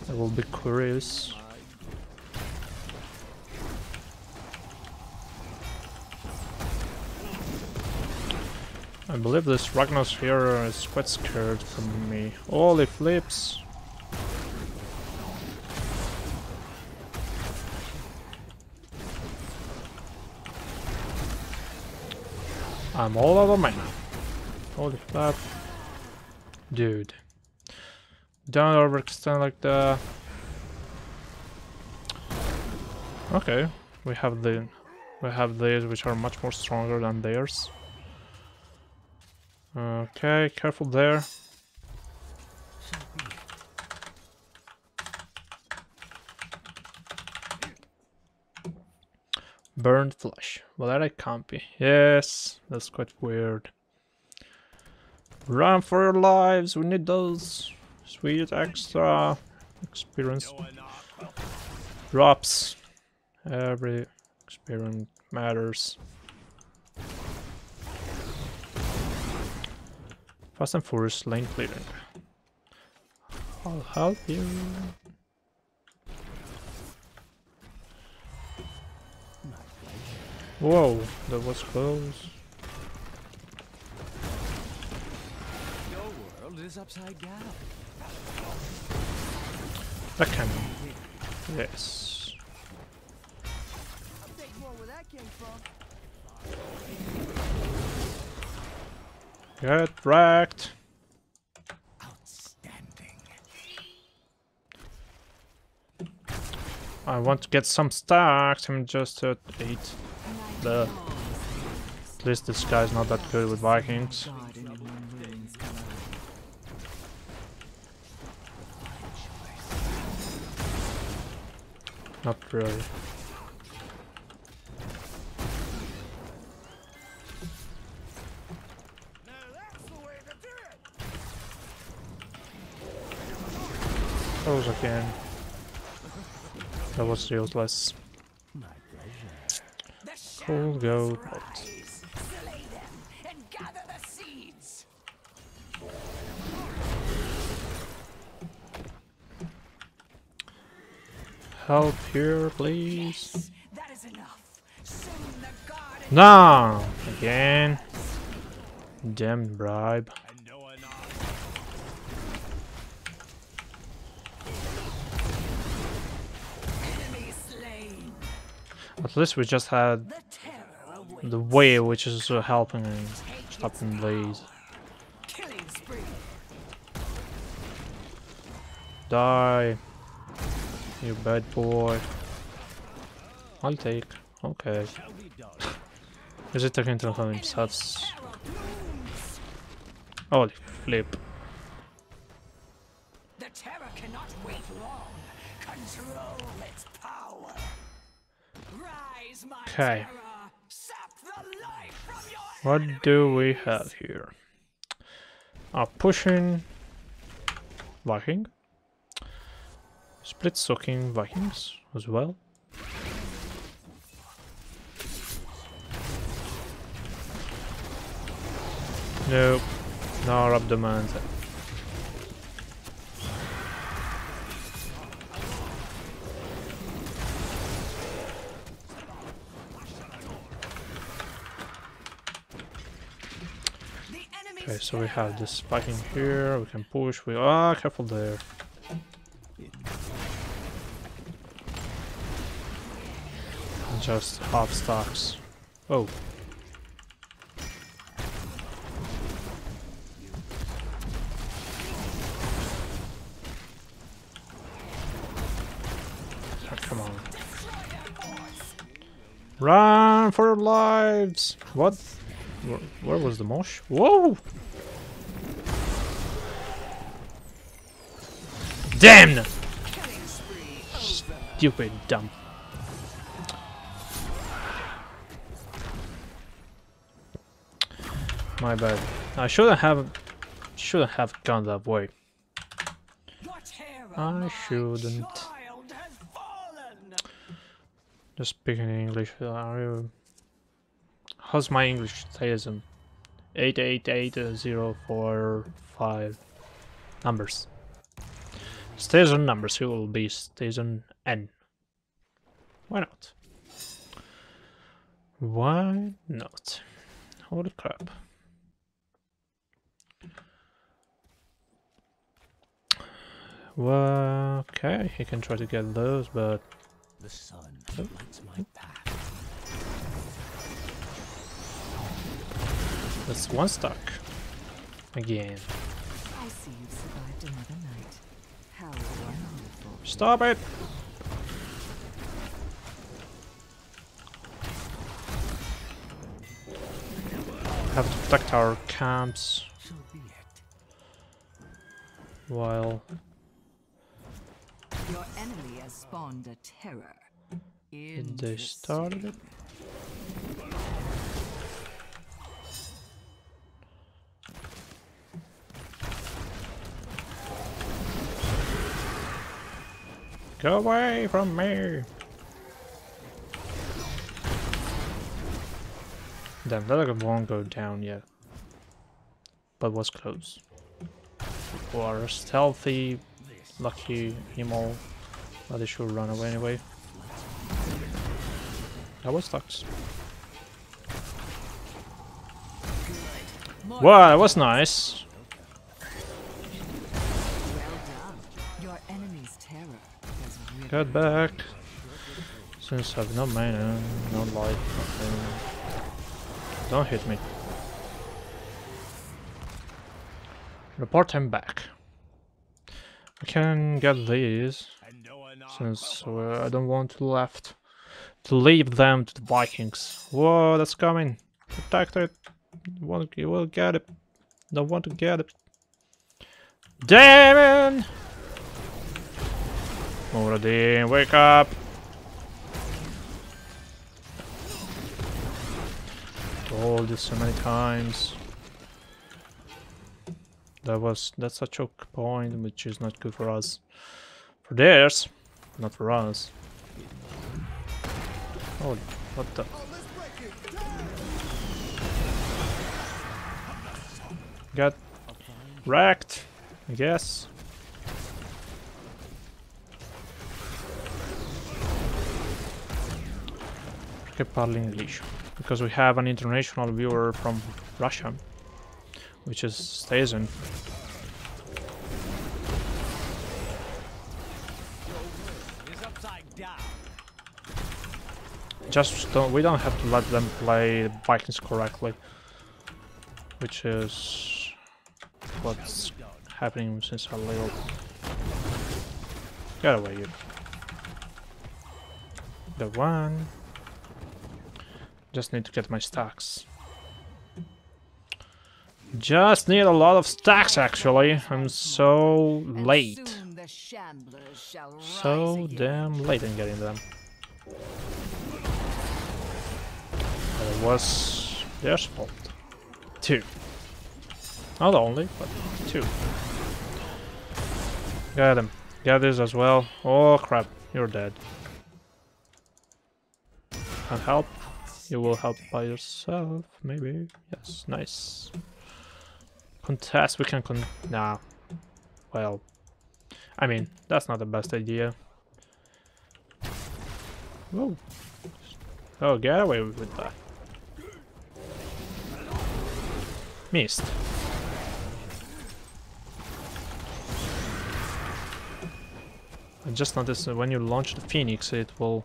[SPEAKER 2] I will be curious. I believe this Ragnar here is quite scared from me. Holy flips! I'm all out of mana. Holy crap. Dude. Don't overextend like that. Okay. We have the we have these which are much more stronger than theirs. Okay, careful there. Burned flesh. Well, that I can't be. Yes, that's quite weird. Run for your lives. We need those sweet extra experience drops. Every experience matters. Fast and Furious lane clearing. I'll help you. Whoa, that was close.
[SPEAKER 5] Your world is upside down.
[SPEAKER 2] That can. Yes. Get wrecked.
[SPEAKER 5] Outstanding.
[SPEAKER 2] I want to get some stacks. I'm just at eight. The. At least this guy's not that good with Vikings. Not really. Those again. That was useless.
[SPEAKER 5] My pleasure.
[SPEAKER 2] Cool go.
[SPEAKER 4] Slay them and gather the seeds.
[SPEAKER 2] Help here, please.
[SPEAKER 4] That is enough. Soon the garden
[SPEAKER 2] No! Again. Damn bribe. At least we just had
[SPEAKER 4] The
[SPEAKER 2] way which is uh, helping and stopping these. Die. You bad boy. I'll take. okay. Is it taking account himself? Holy flip. Okay. What do we have here? A pushing Viking. Split sucking Vikings as well. Nope. No abdomen.
[SPEAKER 4] The enemy's
[SPEAKER 2] Okay, so we have this Viking here. We can push. We ah, careful there. And Just half stocks. Oh. Ah, come on. Run for your lives! What? Where, where was the mosh? Whoa! Damn! Stupid dumb. My bad. I shouldn't have shouldn't have gone that way. I shouldn't.
[SPEAKER 4] child has fallen.
[SPEAKER 2] Just speaking English. Are you? How's my English? Theism. Eight eight eight uh, zero four five numbers. Stays on numbers. It will be stays on n. Why not? Why not? Holy crap! Well, okay, he can try to get those, but
[SPEAKER 5] The sun
[SPEAKER 2] Oh.
[SPEAKER 5] lights my path.
[SPEAKER 2] That's one stuck. Again.
[SPEAKER 6] I see you've survived another night. How wonderful.
[SPEAKER 2] Stop it! Have to protect our camps
[SPEAKER 5] So be it.
[SPEAKER 2] while
[SPEAKER 6] Your enemy has spawned a terror.
[SPEAKER 2] Did they started it. Away from me! Damn, that won't go down yet. But was close. Or stealthy, lucky emo. But they should run away anyway. That was Lux. Wow, that was nice.
[SPEAKER 6] well done. Your enemy's terror
[SPEAKER 2] Get back. Since I've no mana, no life, nothing. Don't hit me. Report him back. I can get these since uh, I don't want to left to leave them to the Vikings. Whoa, that's coming. Protect it. Won't, you will get it. Don't want to get it. Damon! Muradin, wake up! Told you so many times. That was that's a choke point, which is not good for us. For theirs, not for us. Oh, what the? Got wrecked, I guess. Perché parli English? Because we have an international viewer from Russia, which is Stazen. Just don't, we don't have to let them play Vikings correctly, which is what's happening since a little. Get away, you. The one. Just need to get my stacks. Just need a lot of stacks actually. I'm so late.
[SPEAKER 6] soon the shamblers shall rise
[SPEAKER 2] So damn late in getting them. But it was their fault. Two. Not only, but two. Got him. Got this as well. Oh crap, you're dead. Can't help. You will help by yourself, maybe. Yes, nice. Contest, we can con- Nah. Well, I mean, that's not the best idea. Whoa. Oh, get away with that. Missed. I just noticed that when you launch the Phoenix, it will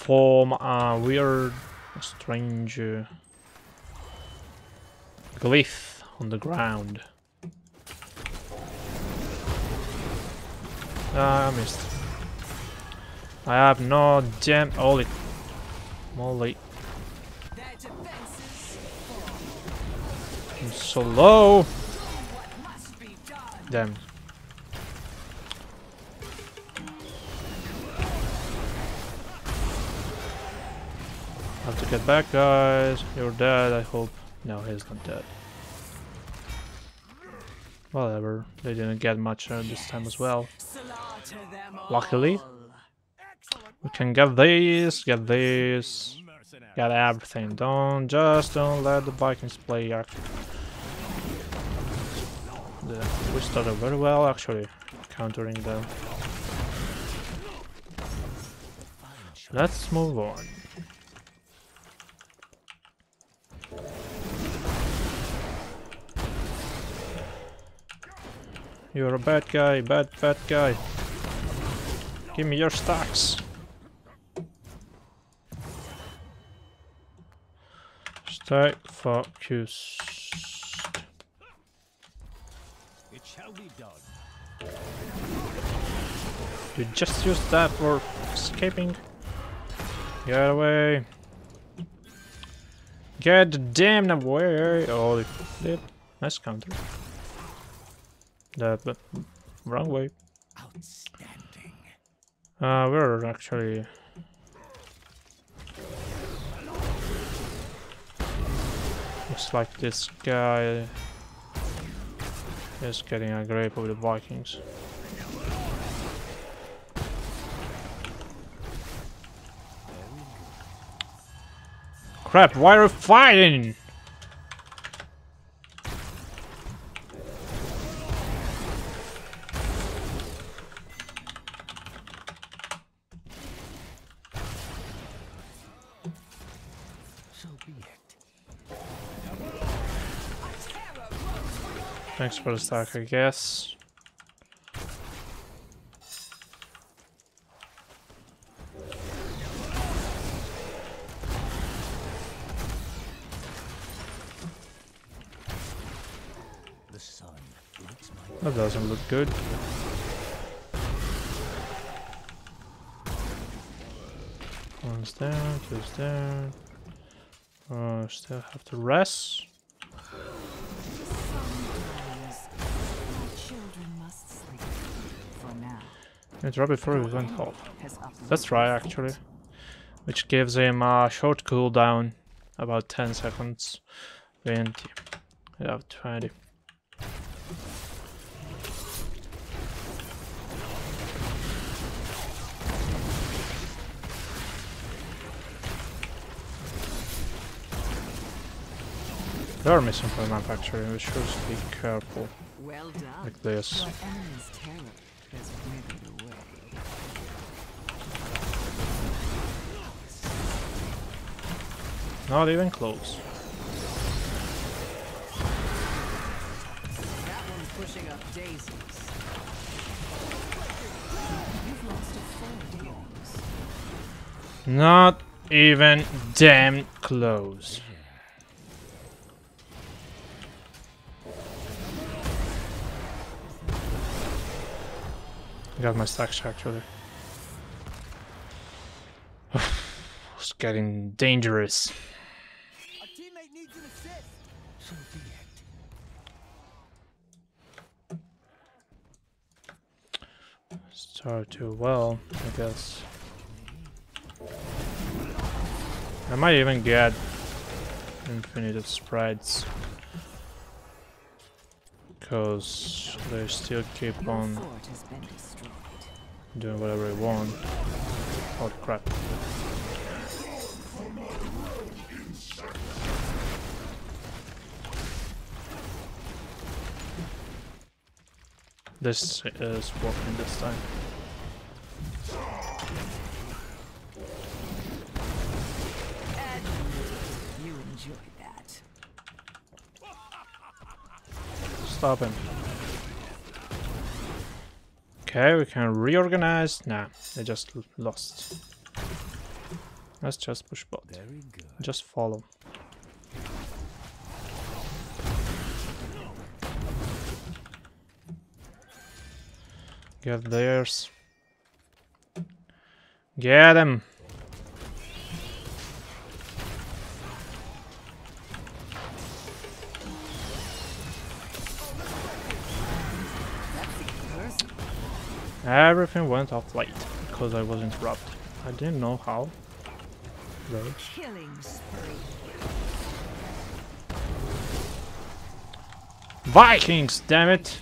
[SPEAKER 2] form a weird, strange uh, glyph on the ground. Ah, I missed. I have no damn holy moly. I'm so low. Damn. Have to get back, guys. You're dead, I hope. No, he's not dead. Whatever. They didn't get much uh, this time as well. Luckily. We can get this, get
[SPEAKER 5] this,
[SPEAKER 2] get everything. Don't just don't let the Vikings play. We started very well actually, countering them. Let's move on. You're a bad guy, bad bad guy. Give me your stacks. Stay focused.
[SPEAKER 5] It shall be done.
[SPEAKER 2] You just used that for escaping. Get away. Get the damn away. Oh, they did. Nice counter. That, but wrong way.
[SPEAKER 5] Outstanding.
[SPEAKER 2] Uh, we're actually. Looks like this guy is getting a grip of the Vikings. Crap, why are we fighting? Thanks for the stack, I guess. That doesn't look good. One's down, two's down. Oh, still have to rest. Let's drop before we went
[SPEAKER 6] uprooted
[SPEAKER 2] Let's try actually. Which gives him a short cooldown, about 10 seconds. 20. Yeah, 20. They are missing from the map actually, we should be careful
[SPEAKER 6] Well
[SPEAKER 2] like this. Not even close. Not even damn close. I got my stacks actually. it's getting dangerous. Start too well, I guess. I might even get infinite sprites. Because they still keep on
[SPEAKER 6] fort has been destroyed.
[SPEAKER 2] doing whatever they want. Oh crap. This uh, is working this time.
[SPEAKER 6] You enjoyed that.
[SPEAKER 2] Stop him. Okay, we can reorganize. Nah, they just lost. Let's just push bot. Just follow. Get theirs. Get him. Everything went off late because I was interrupted. I didn't know how. Though. Vikings, damn it!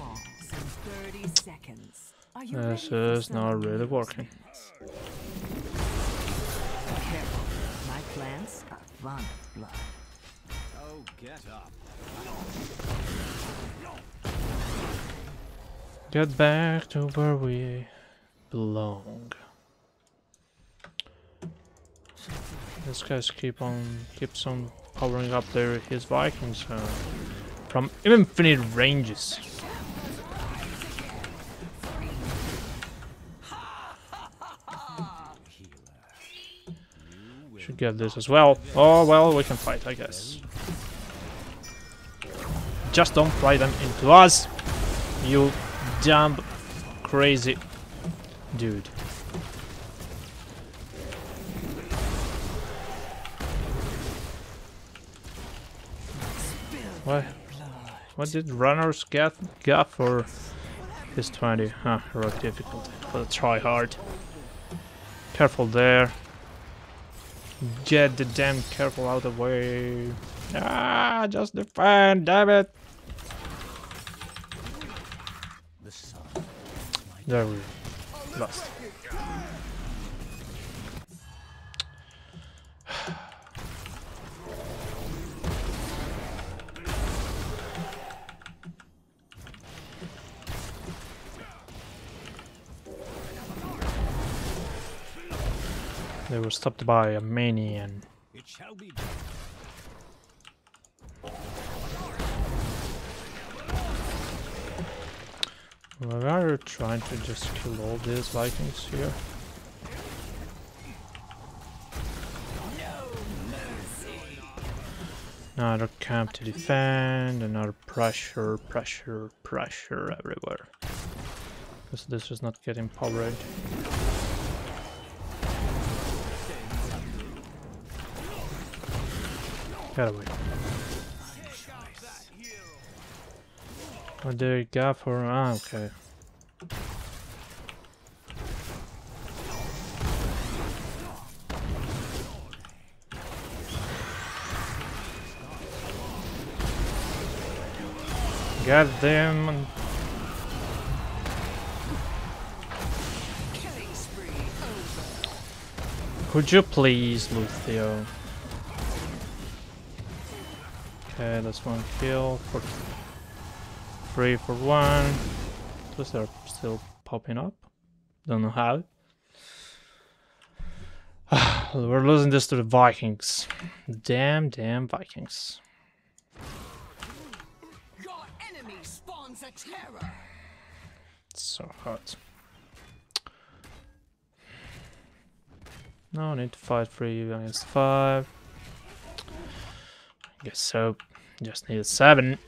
[SPEAKER 2] This is not really working.
[SPEAKER 6] Careful. My plants are fond of blood.
[SPEAKER 5] Oh, get up.
[SPEAKER 2] Get back to where we belong. This guy's keep on keeps on powering up there his Vikings uh, from infinite ranges. Get this as well. Oh well, we can fight, I guess. Just don't fly them into us, you dumb, crazy dude. What? What did runners get get for his 20? Huh, heroic difficulty. The try hard. Careful there. Get the damn careful out of the way. Ah, just defend, damn it.
[SPEAKER 5] The sun.
[SPEAKER 2] There we lost. Were stopped by a manian.
[SPEAKER 5] It shall be
[SPEAKER 2] Well, are trying to just kill all these Vikings here? Another camp to defend, another pressure, pressure, pressure everywhere. Because this is not getting powered. Get away. What do you got for? Ah, okay. Get them. and-
[SPEAKER 6] Killing spree over.
[SPEAKER 2] Could you please, Luthio? Okay, that's one kill for three for one. Plus they're still popping up. Don't know how. We're losing this to the Vikings. Damn, damn Vikings.
[SPEAKER 4] Your enemy spawns a terror.
[SPEAKER 2] It's so hot. No need to fight three against five. I guess so. Just need seven.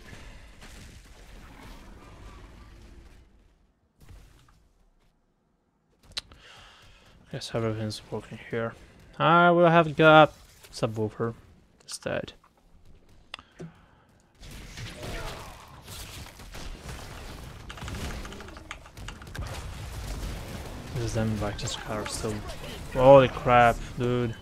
[SPEAKER 2] Guess everything's working here. I will have got subwoofer instead. This is them Victus car still. Holy crap, dude.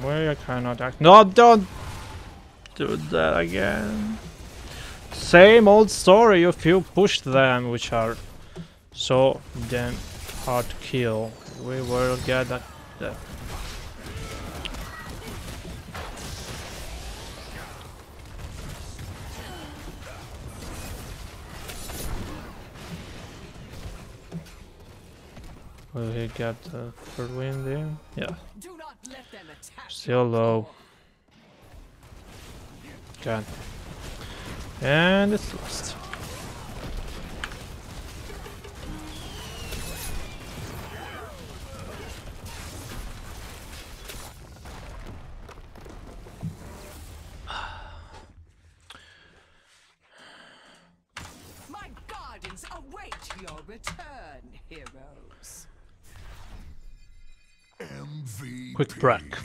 [SPEAKER 2] Why I cannot act? No, don't do that again. Same old story if you push them, which are so damn hard to kill. We will get that. that. Will he got the third win there? Yeah.
[SPEAKER 4] Do not let them attack.
[SPEAKER 2] Still low. God. And it's lost. Quick break.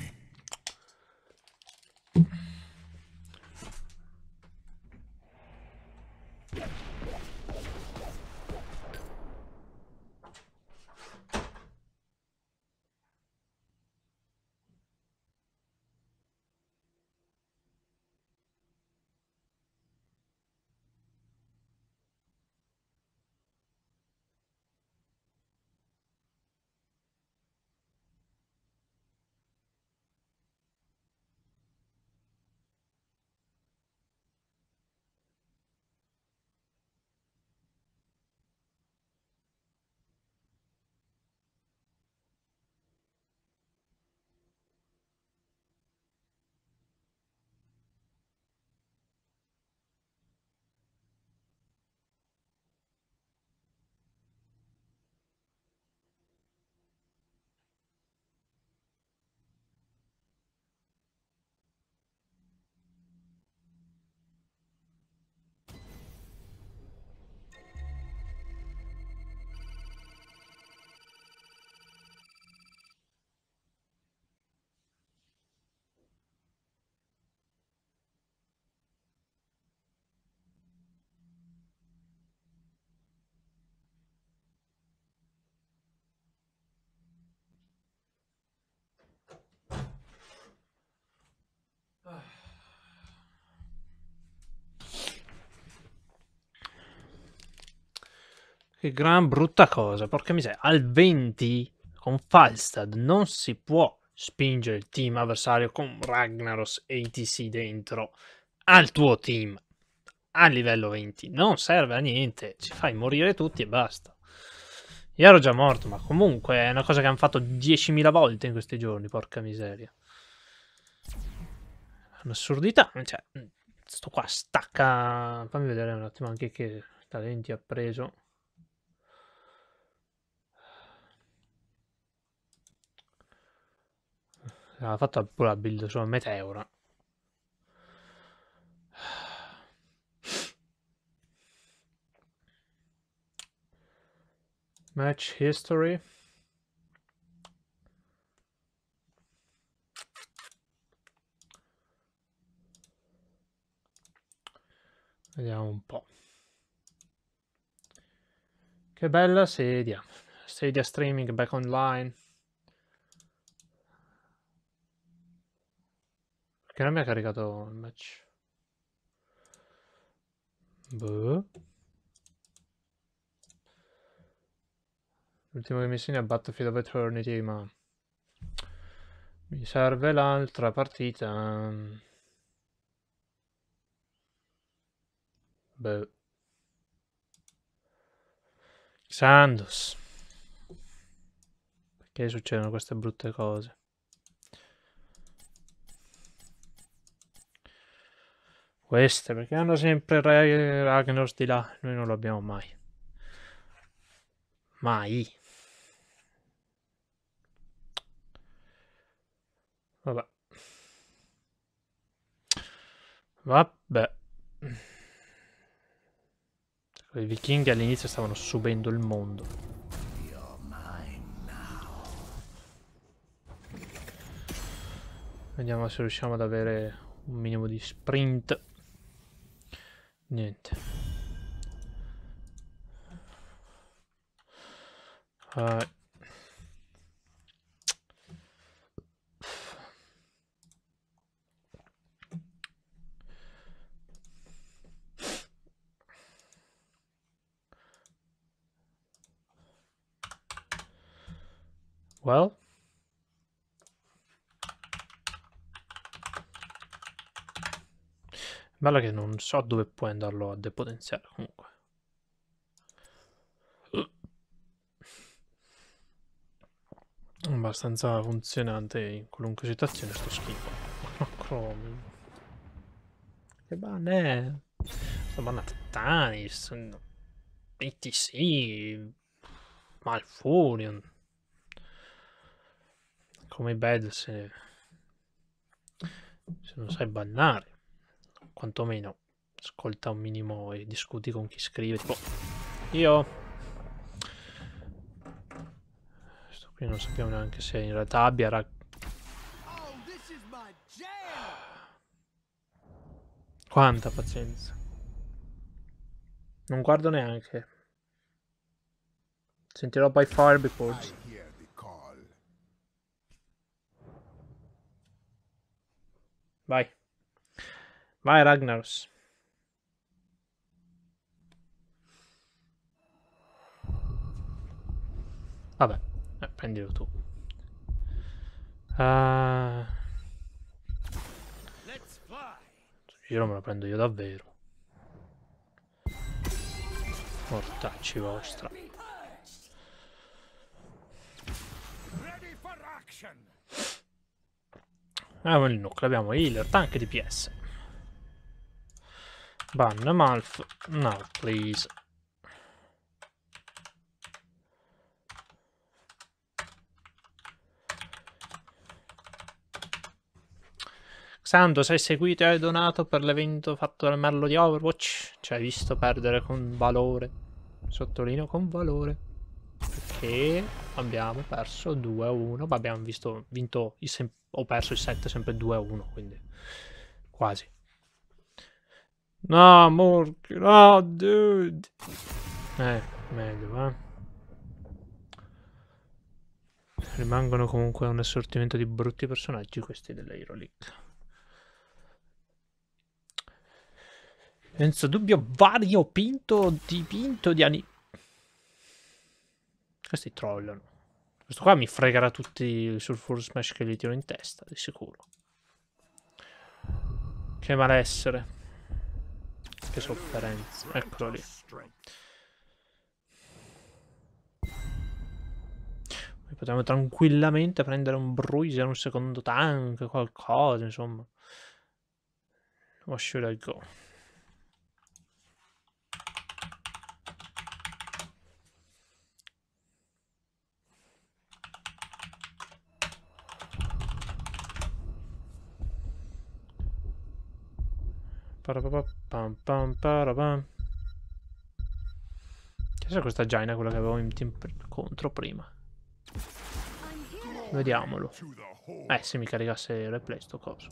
[SPEAKER 2] Che gran brutta cosa, porca miseria. Al 20 con Falstad non si può spingere il team avversario con Ragnaros e ITC dentro al tuo team a livello 20. Non serve a niente, ci fai morire tutti e basta. Io ero già morto, ma comunque è una cosa che hanno fatto 10.000 volte in questi giorni, porca miseria. Un'assurdità, cioè, sto qua stacca... Fammi vedere un attimo anche che talenti ha preso. Ha fatto pure la build su Meteora. Match history. Vediamo un po'. Che bella sedia. Sedia streaming back online. Perché non mi ha caricato il match? Boh. L'ultimo che mi segna è Battlefield of Eternity, ma mi serve l'altra partita. Boh. Xandos. Perché succedono queste brutte cose? Queste, perché hanno sempre Re Ragnaros di là, noi non lo abbiamo mai. Mai. Vabbè. Vabbè. I vichinghi all'inizio stavano subendo il mondo. Vediamo se riusciamo ad avere un minimo di sprint. Niente. Vai. Äh. Well. Bello che non so dove puoi andarlo a depotenziare comunque. Abbastanza funzionante in qualunque situazione sto schifo. Chrome. Che banne. Sto banna Tanis. BTC. Malfurion. Come bad se... Se non sai bannare quantomeno ascolta un minimo e discuti con chi scrive tipo io questo qui non sappiamo neanche se in realtà abbia rag... quanta pazienza. Non guardo neanche. Sentirò by fire before vai Vai Ragnaros. Vabbè, eh, prendilo tu. Uh... Giro me lo prendo io davvero. Mortacci vostra. Ah, il nucleo, abbiamo healer, tank DPS. Ban Malf. No, please. Xando, sei seguito e hai donato per l'evento fatto dal merlo di Overwatch? Ci hai visto perdere con valore. Sottolineo con valore. Perché abbiamo perso 2-1. Ma abbiamo visto, vinto, ho perso il 7 sempre 2-1, quindi quasi. No, Mork, no, dude. Eh, meglio, eh. Rimangono comunque un assortimento di brutti personaggi questi dell'Hero League. Senza dubbio vario pinto dipinto di anni... Questi trollano. Questo qua mi fregherà tutti sul full smash che gli tiro in testa, di sicuro. Che malessere. Che sofferenza. Eccolo lì. Potremmo tranquillamente prendere un bruiser, un secondo tank, qualcosa, insomma. What should I go? Che questa Jaina quella che avevo in team contro prima? Vediamolo. Eh, se mi caricasse il replay sto coso.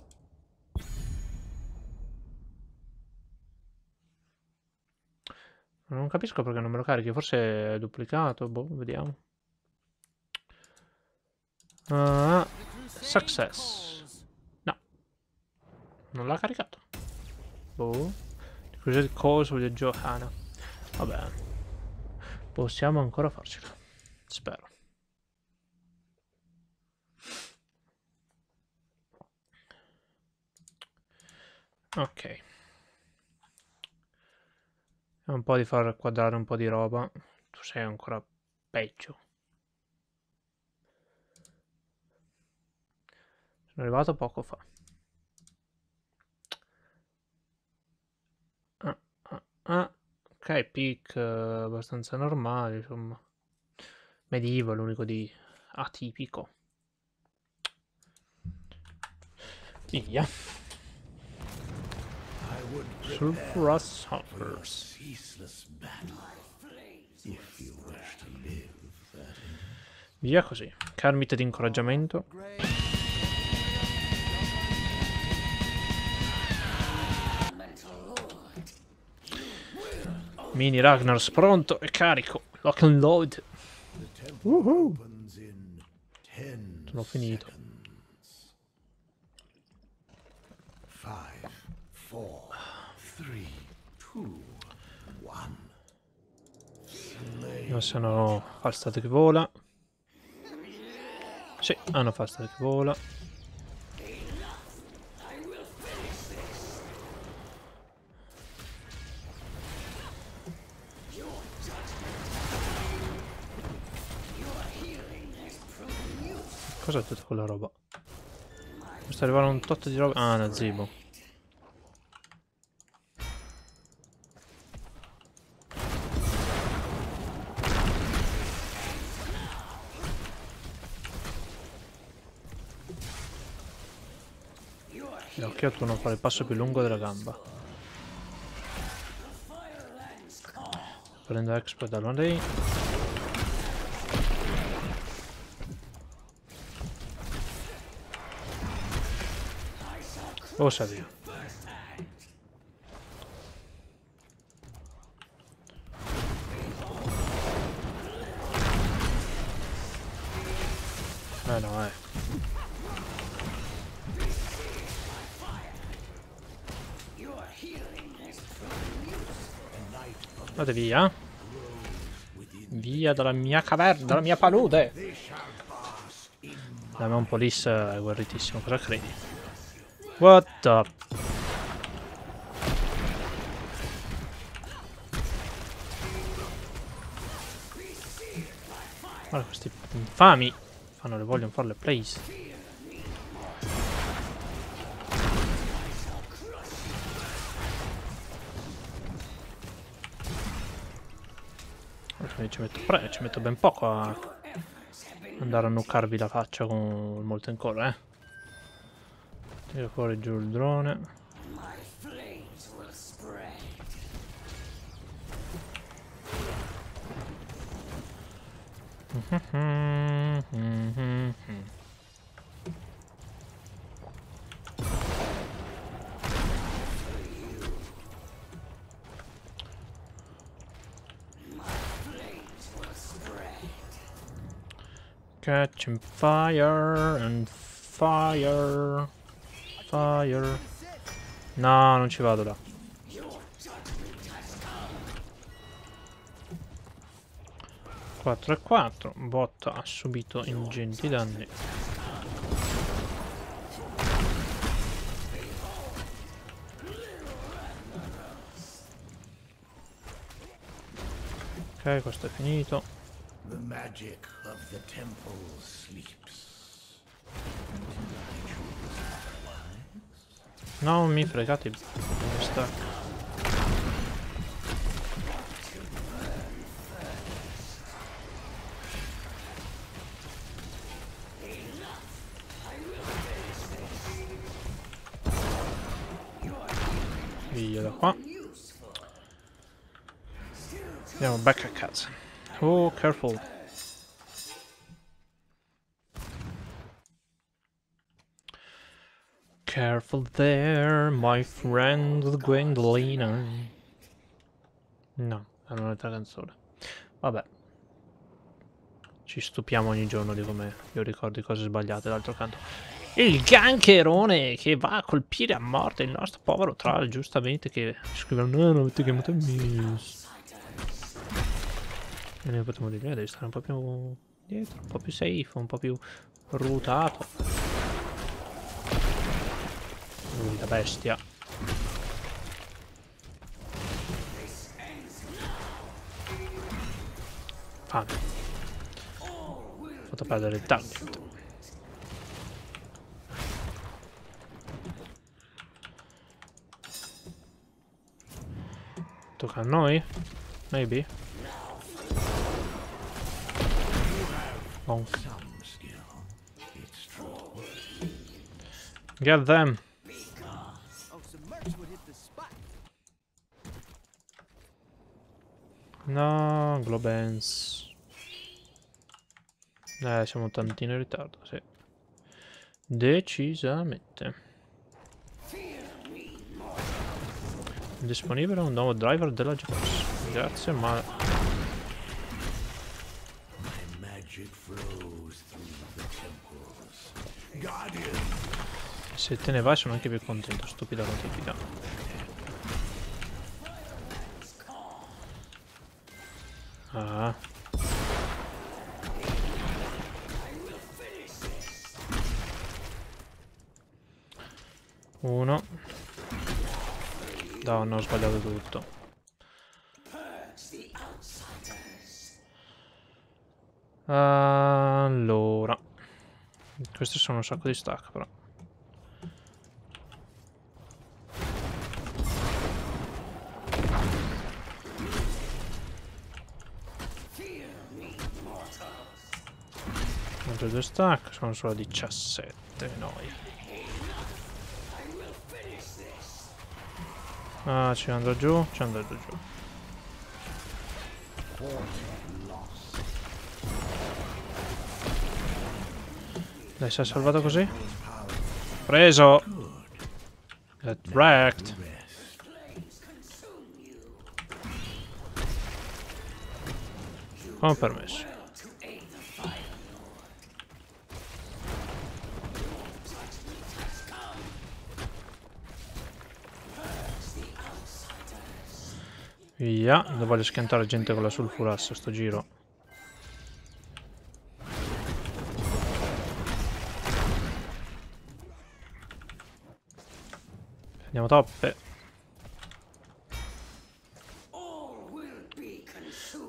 [SPEAKER 2] Non capisco perché non me lo carichi, forse è duplicato, boh, vediamo. Uh, success. No. Non l'ha caricato. Boh. Cos'è il coso di Johanna? Vabbè. Possiamo ancora farcela. Spero. Ok. Un po' di far quadrare un po' di roba. Tu sei ancora peggio. Sono arrivato poco fa. Ah, ok, pick eh, abbastanza normale, insomma. Medieval, l'unico di atipico. Via.
[SPEAKER 5] I would
[SPEAKER 2] Sul Grasshoppers.
[SPEAKER 5] ceaseless battle. If you wish to live, that is.
[SPEAKER 2] Via così. Kermit di incoraggiamento. Mini Ragnars pronto e carico. Lock and load. Woohoo. Sono finito.
[SPEAKER 5] seconds. Five, four, three, two, one.
[SPEAKER 2] Non sono falstate che vola. Sì, hanno falstate che vola. Cos'è tutta quella roba? Mi sta arrivando un tot di roba. Ah, una zibo. L'occhiato non fa il passo più lungo della gamba. Prendo expert da lei. Oh sabia. Eh no, eh. Vado via. Via dalla mia caverna, dalla mia palude. La Police è guerritissimo, cosa credi? What the... Guarda questi infami. Fanno le vogliono fare le plays. Quindi Ci metto, ci metto ben poco a andare a nuccarvi la faccia con il molten core, eh. Tira fuori giù il drone.
[SPEAKER 4] My flames will spread. Flames will spread.
[SPEAKER 2] Catching fire and fire. Fire. No, non ci vado là. 4 e 4. Bot ha subito ingenti danni. Ok, questo è finito.
[SPEAKER 5] The magic of the temple sleeps.
[SPEAKER 2] Non mi fregate il stack. Via da qua. Andiamo back a casa. Oh, careful. Careful there, my friend Gwendolina. No, era un'altra canzone. Vabbè. Ci stupiamo ogni giorno di come io ricordi cose sbagliate d'altro canto. Il gancherone che va a colpire a morte il nostro povero troll, giustamente, che scrivono no, non avete chiamato miss. E noi potremmo dire, "Eh, devi stare un po' più dietro, un po' più safe, un po' più rutato. La bestia. Fame. Fatto perdere il target. Tocca a noi? Maybe? Bonk. Get them! No, Globens. Eh, siamo un tantino in ritardo, sì. Decisamente. Disponibile un nuovo driver della GeForce. Grazie, ma se te ne vai sono anche più contento, stupida notifica. Ah. Uno. No, ho sbagliato tutto. Allora. Questi sono un sacco di stack però. Stack, sono solo 17 noi. Ah, ci andrò giù, ci andrò giù. Dai, si è salvato così? Preso! Get wrecked. Con permesso. Via, non voglio schiantare gente con la sulfurassa sto giro. Andiamo toppe.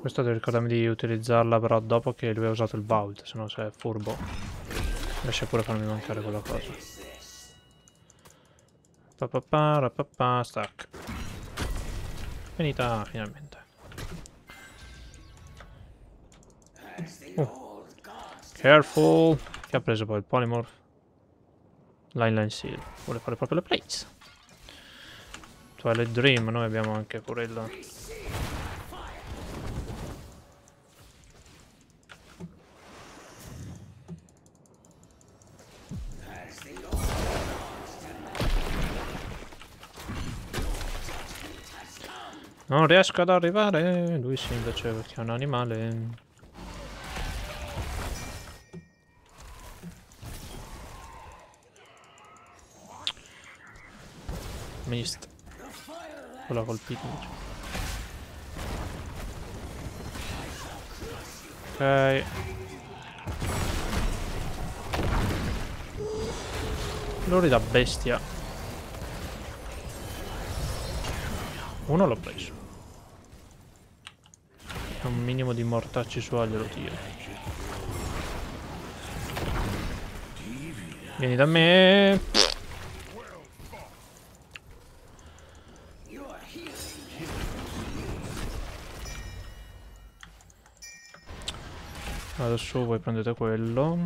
[SPEAKER 2] Questo devo ricordarmi di utilizzarla però dopo che lui ha usato il vault, se no se è furbo riesce pure farmi mancare quella cosa. Pa pa pa, pa pa, stack. Finita finalmente. Oh. Careful. Che ha preso poi il polymorph? Line line seal. Vuole fare proprio le plates. Twilight Dream, noi abbiamo anche pure il... Non riesco ad arrivare. Lui sì, invece perché è un animale. Mist. Quello colpito. Ok. Lori da bestia. Uno l'ho preso. Un minimo di mortacci su glielo tiro. Vieni da me. Su, voi prendete quello.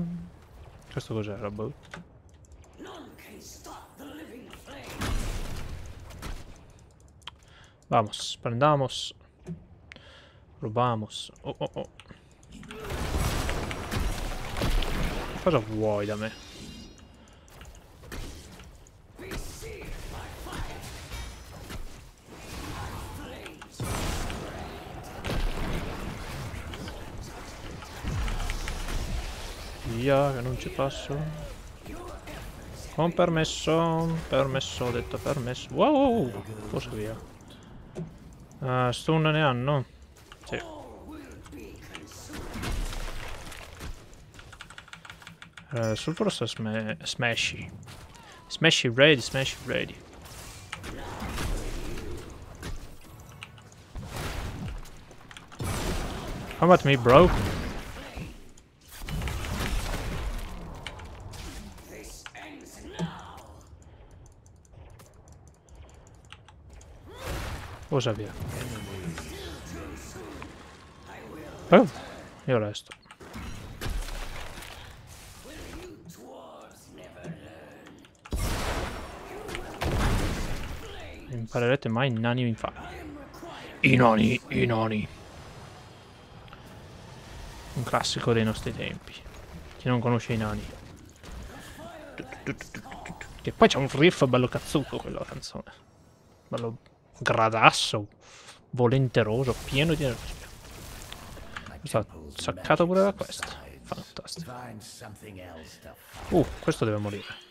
[SPEAKER 2] Questo cos'era, boh? Vamos, prendamos. Rubamos. Oh, oh, oh. Cosa vuoi da me? Via, che non ci passo. Con permesso, permesso, ho detto permesso. Wow, cosa via. Uh, stun ne hanno? Sì. Uh, smashy. Smashy ready, smashy ready. How about me, bro? Cosa via? Oh, io resto. Non Imparerete mai i nani in fa. I nani, i nani. Un classico dei nostri tempi. Chi non conosce i nani. Che poi c'è un riff bello cazzuto quella canzone. Bello gradasso, volenteroso, pieno di energia. Saccato pure da questa. Fantastico. Uh, questo deve morire.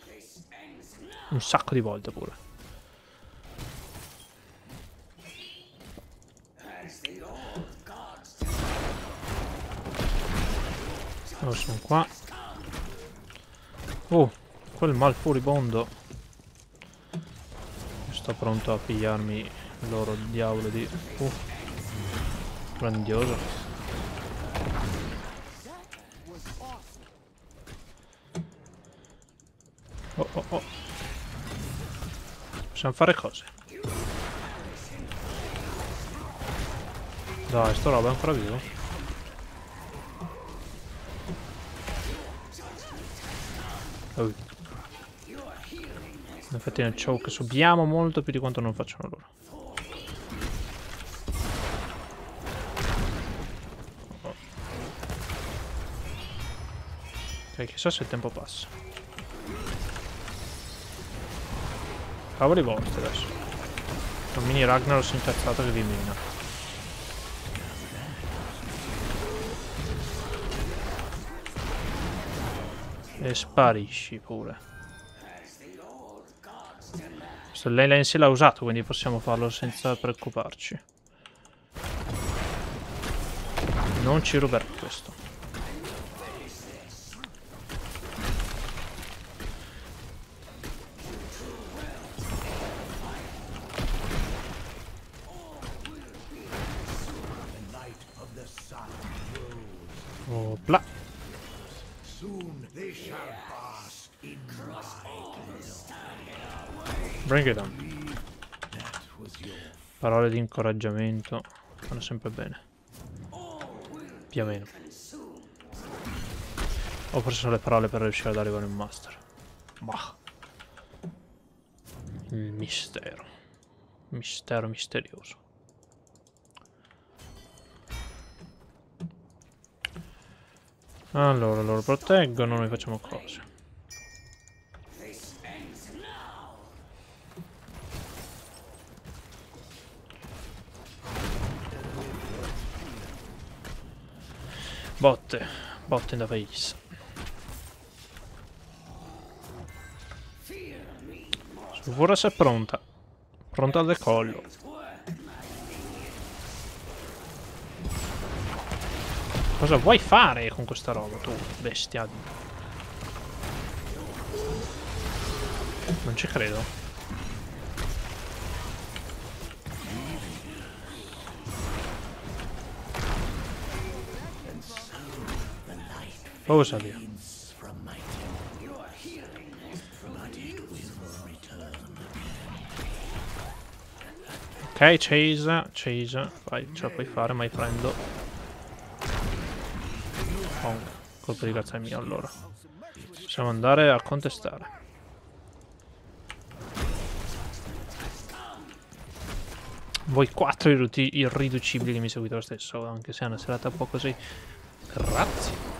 [SPEAKER 2] Un sacco di volte pure. Allora sono qua. Oh, quel mal furibondo. Sto pronto a pigliarmi il loro diavolo di... Uh, grandioso. Oh oh oh. Possiamo fare cose. Dai, sto roba è ancora vivo. Oh. In effetti nel choke subiamo molto più di quanto non facciano loro. Oh. Ok, chissà se il tempo passa. Cavoli vostri adesso. Un mini Ragnaros incazzato che vi mina. E sparisci pure. Questo lei si l'ha usato, quindi possiamo farlo senza preoccuparci. Non ci ruberà questo. Opla.
[SPEAKER 5] Soon they shall bask in
[SPEAKER 2] Bring it on.
[SPEAKER 5] That was your
[SPEAKER 2] Parole di incoraggiamento fanno sempre bene. Più o meno. O forse sono le parole per riuscire ad arrivare in master. Bah. Il mistero. Mistero misterioso. Allora, loro proteggono, noi facciamo cose. Botte, botte da face. Survurus è pronta. Pronta al decollo. Cosa vuoi fare con questa roba tu, bestia? Non ci credo.
[SPEAKER 5] Will return.
[SPEAKER 2] Ok, Chase, Chase, vai, ce la puoi fare, my friend. Oh, colpo di cazzo è mio allora. Possiamo andare a contestare. Voi quattro irriducibili che mi seguite lo stesso, anche se è una serata un po' così. Grazie.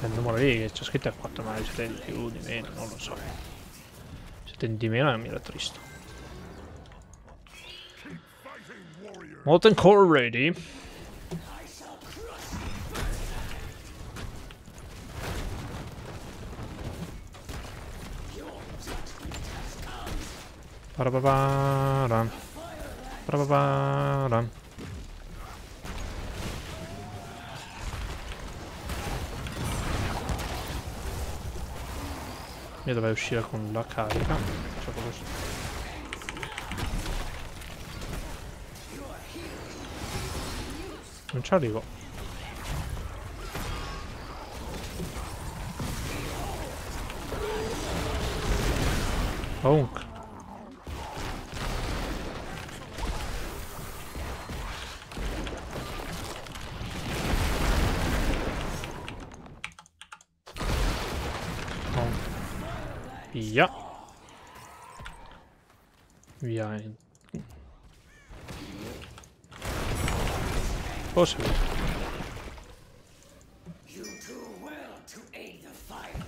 [SPEAKER 2] Cioè il numero lì c'è scritto è 4, ma siete di più, di meno, non lo so. Siete di meno mi era triste. Molten Core ready. Parapaparam. Parapaparam. Io dovrei uscire con la carica. Faccio così. Non ci arrivo. Bonk. Via. Via.
[SPEAKER 4] The fire.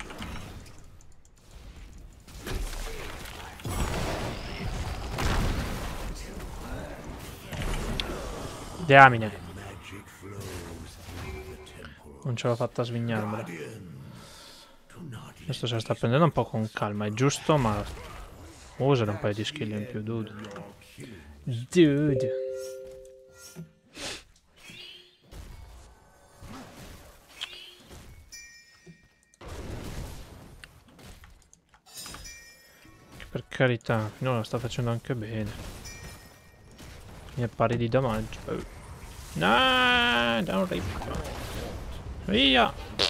[SPEAKER 2] Diamine. Non ce l'ho fatta a svignarmela. Questo se la sta prendendo un po' con calma, è giusto, ma usare un paio di skill in più, dude. Dude. Per carità, finora la sta facendo anche bene. Mi è pari di damage. Oh. No, don't rip. Via!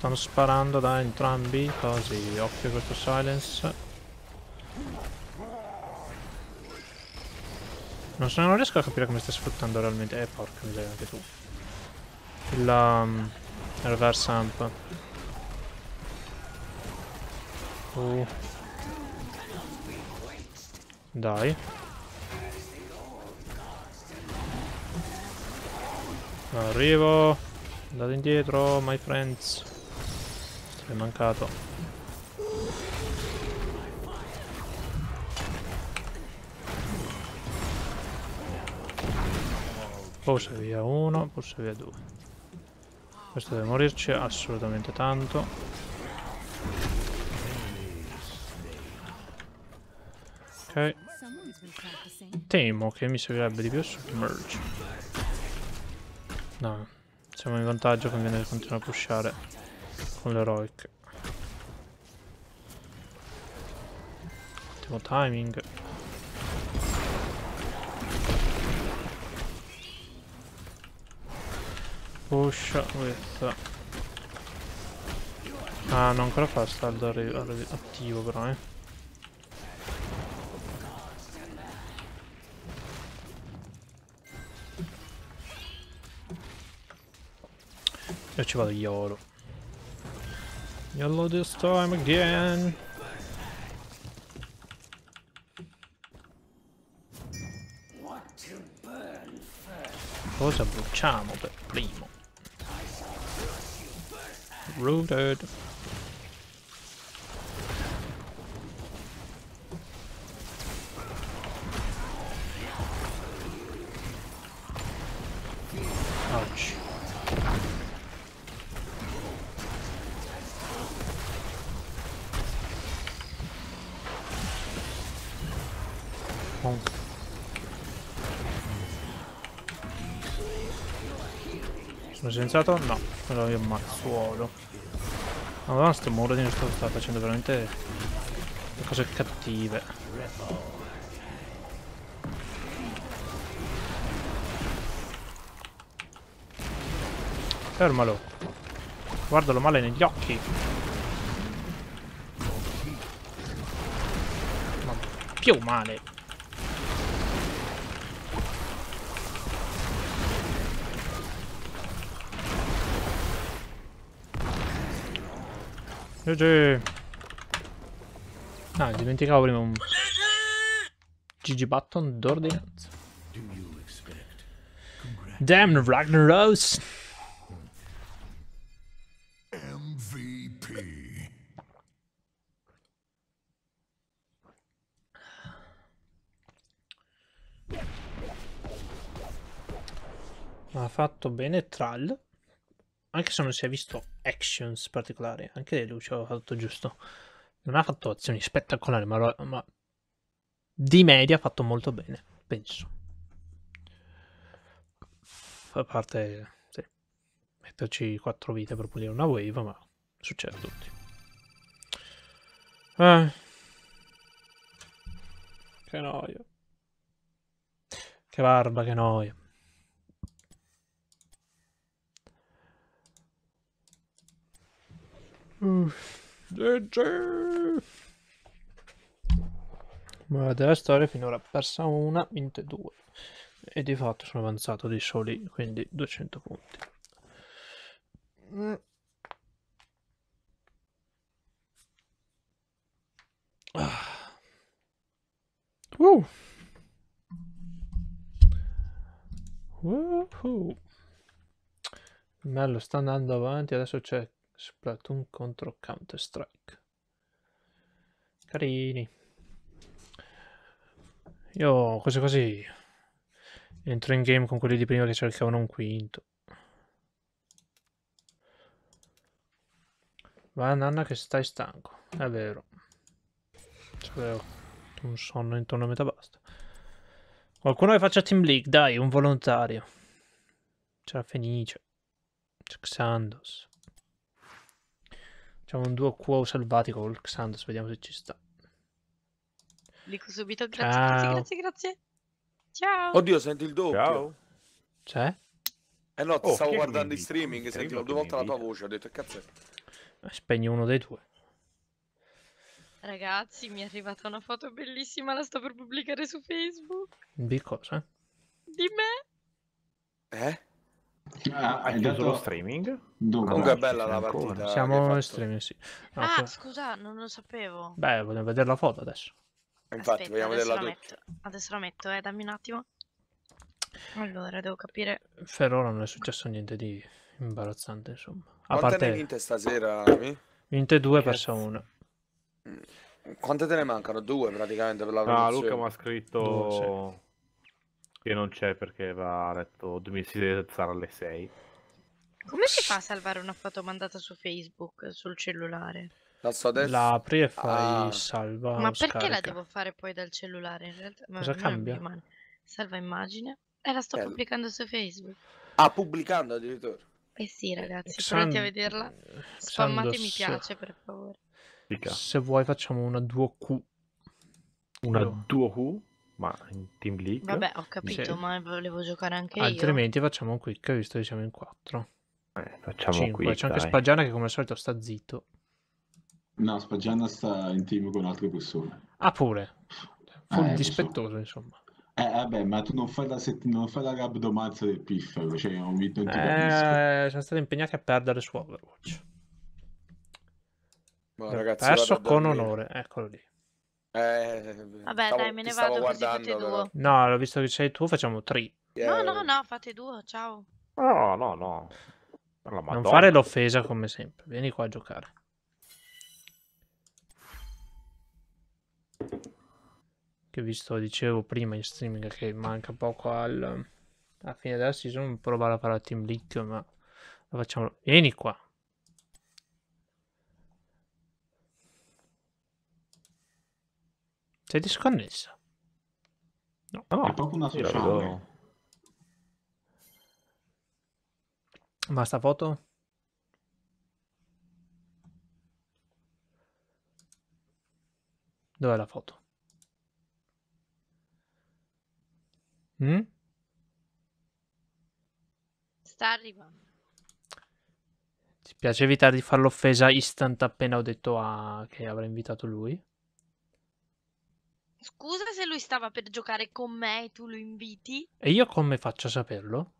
[SPEAKER 2] Stanno sparando da entrambi, così occhio questo silence. Non, so, non riesco a capire come stai sfruttando realmente. Eh, porca miseria, anche tu. Il um, reverse amp. Uh. Dai. Arrivo. Andate indietro, my friends. Sei mancato. Forse via uno, forse via due. Questo deve morirci assolutamente tanto. Ok. Temo che mi servirebbe di più submerge. No, siamo in vantaggio conviene continuare a pushare con l'heroic. Ottimo timing. Push with... Ah, non ancora fa saldo attivo però, eh. Io ci vado YOLO. YOLO this time again.
[SPEAKER 4] What to burn first?
[SPEAKER 2] Cosa bruciamo per primo? Rooted. Sono sensato? No, però io mazzuolo. Madonna, sto Moradin sto sta facendo veramente cose cattive. Fermalo. Guardalo male negli occhi. Ma più male. GG. Ah, dimenticavo prima un GG button d'ordinanza. Damn Ragnaros.
[SPEAKER 5] MVP.
[SPEAKER 2] Ha fatto bene Thrall. Anche se non si è visto actions particolari. Anche Lucio ha fatto giusto. Non ha fatto azioni spettacolari, ma, ma di media ha fatto molto bene, penso. A parte, sì, metterci 4 vite per pulire una wave, ma succede a tutti. Eh. Che noia. Che barba, che noia. Ma della storia finora persa una, vinte due. E di fatto sono avanzato di soli, quindi 200 punti. Mm. Uh. Woohoo. Mello sta andando avanti, adesso c'è Splatoon contro Counter Strike. Carini. Io così così entro in game con quelli di prima che cercavano un quinto. Va Nanna che stai stanco, è vero. C'avevo un sonno intorno a metà basta. Qualcuno che faccia Team League, dai, un volontario. C'era Fenice. C'è Xandos. Facciamo un duo quo selvatico col Xandos, vediamo se ci sta.
[SPEAKER 7] Dico subito grazie,
[SPEAKER 2] Ciao.
[SPEAKER 7] grazie, grazie, grazie. Ciao.
[SPEAKER 8] Oddio, senti il doppio.
[SPEAKER 9] Ciao.
[SPEAKER 2] C'è?
[SPEAKER 8] Eh no, ti
[SPEAKER 9] Oh,
[SPEAKER 8] stavo guardando
[SPEAKER 9] invita?
[SPEAKER 8] streaming, sentivo due volte la tua voce, ho detto che cazzo è?
[SPEAKER 2] Eh, Spegni uno dei due.
[SPEAKER 7] Ragazzi, mi è arrivata una foto bellissima, la sto per pubblicare su Facebook.
[SPEAKER 2] Di cosa?
[SPEAKER 7] Di me.
[SPEAKER 8] Eh?
[SPEAKER 5] Ah,
[SPEAKER 9] Hai chiuso lo streaming?
[SPEAKER 5] Dove?
[SPEAKER 8] Comunque è
[SPEAKER 9] ci
[SPEAKER 8] bella la partita. hai
[SPEAKER 2] Siamo in streaming, sì. No,
[SPEAKER 7] ah,
[SPEAKER 2] que-
[SPEAKER 7] scusa, non lo sapevo.
[SPEAKER 2] Beh, vogliamo vedere la foto adesso.
[SPEAKER 8] Infatti,
[SPEAKER 7] Aspetta,
[SPEAKER 8] vogliamo
[SPEAKER 7] adesso
[SPEAKER 8] vederla
[SPEAKER 7] la
[SPEAKER 8] tutta.
[SPEAKER 7] metto. Adesso la metto, eh, dammi un attimo. Allora, devo capire.
[SPEAKER 2] Per ora non è successo niente di imbarazzante, insomma. A
[SPEAKER 8] Quante ne hai
[SPEAKER 2] parte
[SPEAKER 8] vinte stasera? Ami?
[SPEAKER 2] vinte due, persa una.
[SPEAKER 8] Quante te ne mancano? Due praticamente per la
[SPEAKER 9] Ah. Luca mi ha scritto
[SPEAKER 2] Due,
[SPEAKER 9] che non c'è perché va a letto, dobbiamo- si deve alzare alle 6.
[SPEAKER 7] Come si fa a salvare una foto mandata su Facebook sul cellulare?
[SPEAKER 8] La so adesso.
[SPEAKER 2] La apri e fai
[SPEAKER 8] Ah.
[SPEAKER 2] salva
[SPEAKER 7] Ma perché la
[SPEAKER 2] scarica.
[SPEAKER 7] devo fare poi dal cellulare? In realtà, ma
[SPEAKER 2] Cosa
[SPEAKER 7] mi
[SPEAKER 2] cambia?
[SPEAKER 7] Salva immagine e la sto
[SPEAKER 8] Bello.
[SPEAKER 7] pubblicando su Facebook.
[SPEAKER 8] Ah, pubblicando addirittura.
[SPEAKER 7] Eh sì, ragazzi,
[SPEAKER 2] Xan-
[SPEAKER 7] pronti a vederla? Spammate mi
[SPEAKER 2] Xandos,
[SPEAKER 7] piace, per favore.
[SPEAKER 2] Se vuoi facciamo una duo Q.
[SPEAKER 9] Una
[SPEAKER 2] Io-
[SPEAKER 9] duo Q, ma in Team League?
[SPEAKER 7] Vabbè, ho capito,
[SPEAKER 2] Sì.
[SPEAKER 7] ma volevo giocare anche io.
[SPEAKER 2] Altrimenti facciamo un quick, visto che siamo in 4.
[SPEAKER 9] Eh, facciamo
[SPEAKER 2] 5.
[SPEAKER 9] qui,
[SPEAKER 2] C'è anche. Spaggiana che come al solito sta zitto.
[SPEAKER 5] No, Spaggiana sta in team con altre persone.
[SPEAKER 2] Ah, pure. Full
[SPEAKER 5] Eh, lo so.
[SPEAKER 2] dispettoso, insomma.
[SPEAKER 5] Eh, vabbè, ma tu non fai la, sett- non fai la rabdomanza del piffero, cioè non, vi- non ti.
[SPEAKER 2] Eh, siamo stati impegnati a perdere su Overwatch.
[SPEAKER 8] Ma ragazzi,
[SPEAKER 2] Perso
[SPEAKER 8] vado a
[SPEAKER 2] con onore, eccolo lì.
[SPEAKER 8] Eh,
[SPEAKER 7] Vabbè,
[SPEAKER 8] stavo-
[SPEAKER 7] dai, me ne vado così fate duo.
[SPEAKER 8] però.
[SPEAKER 2] No, l'ho visto che sei tu, facciamo 3.
[SPEAKER 7] No,
[SPEAKER 8] Eh,
[SPEAKER 7] no, no, fate due, ciao.
[SPEAKER 9] No, no, no. La
[SPEAKER 2] Non fare l'offesa come sempre. Vieni qua a giocare. Che visto, dicevo prima in streaming che manca poco al, alla fine della season, provare a fare la Team League, ma lo facciamo. Vieni qua. Sei disconnessa?
[SPEAKER 9] No,
[SPEAKER 5] È proprio una sociale.
[SPEAKER 2] Ma sta foto? Dov'è la foto? Mm?
[SPEAKER 7] Sta arrivando.
[SPEAKER 2] Ti piace evitare di fare l'offesa instant appena ho detto a... che avrei invitato lui?
[SPEAKER 7] Scusa se lui stava per giocare con me e tu lo inviti.
[SPEAKER 2] E io come faccio a saperlo?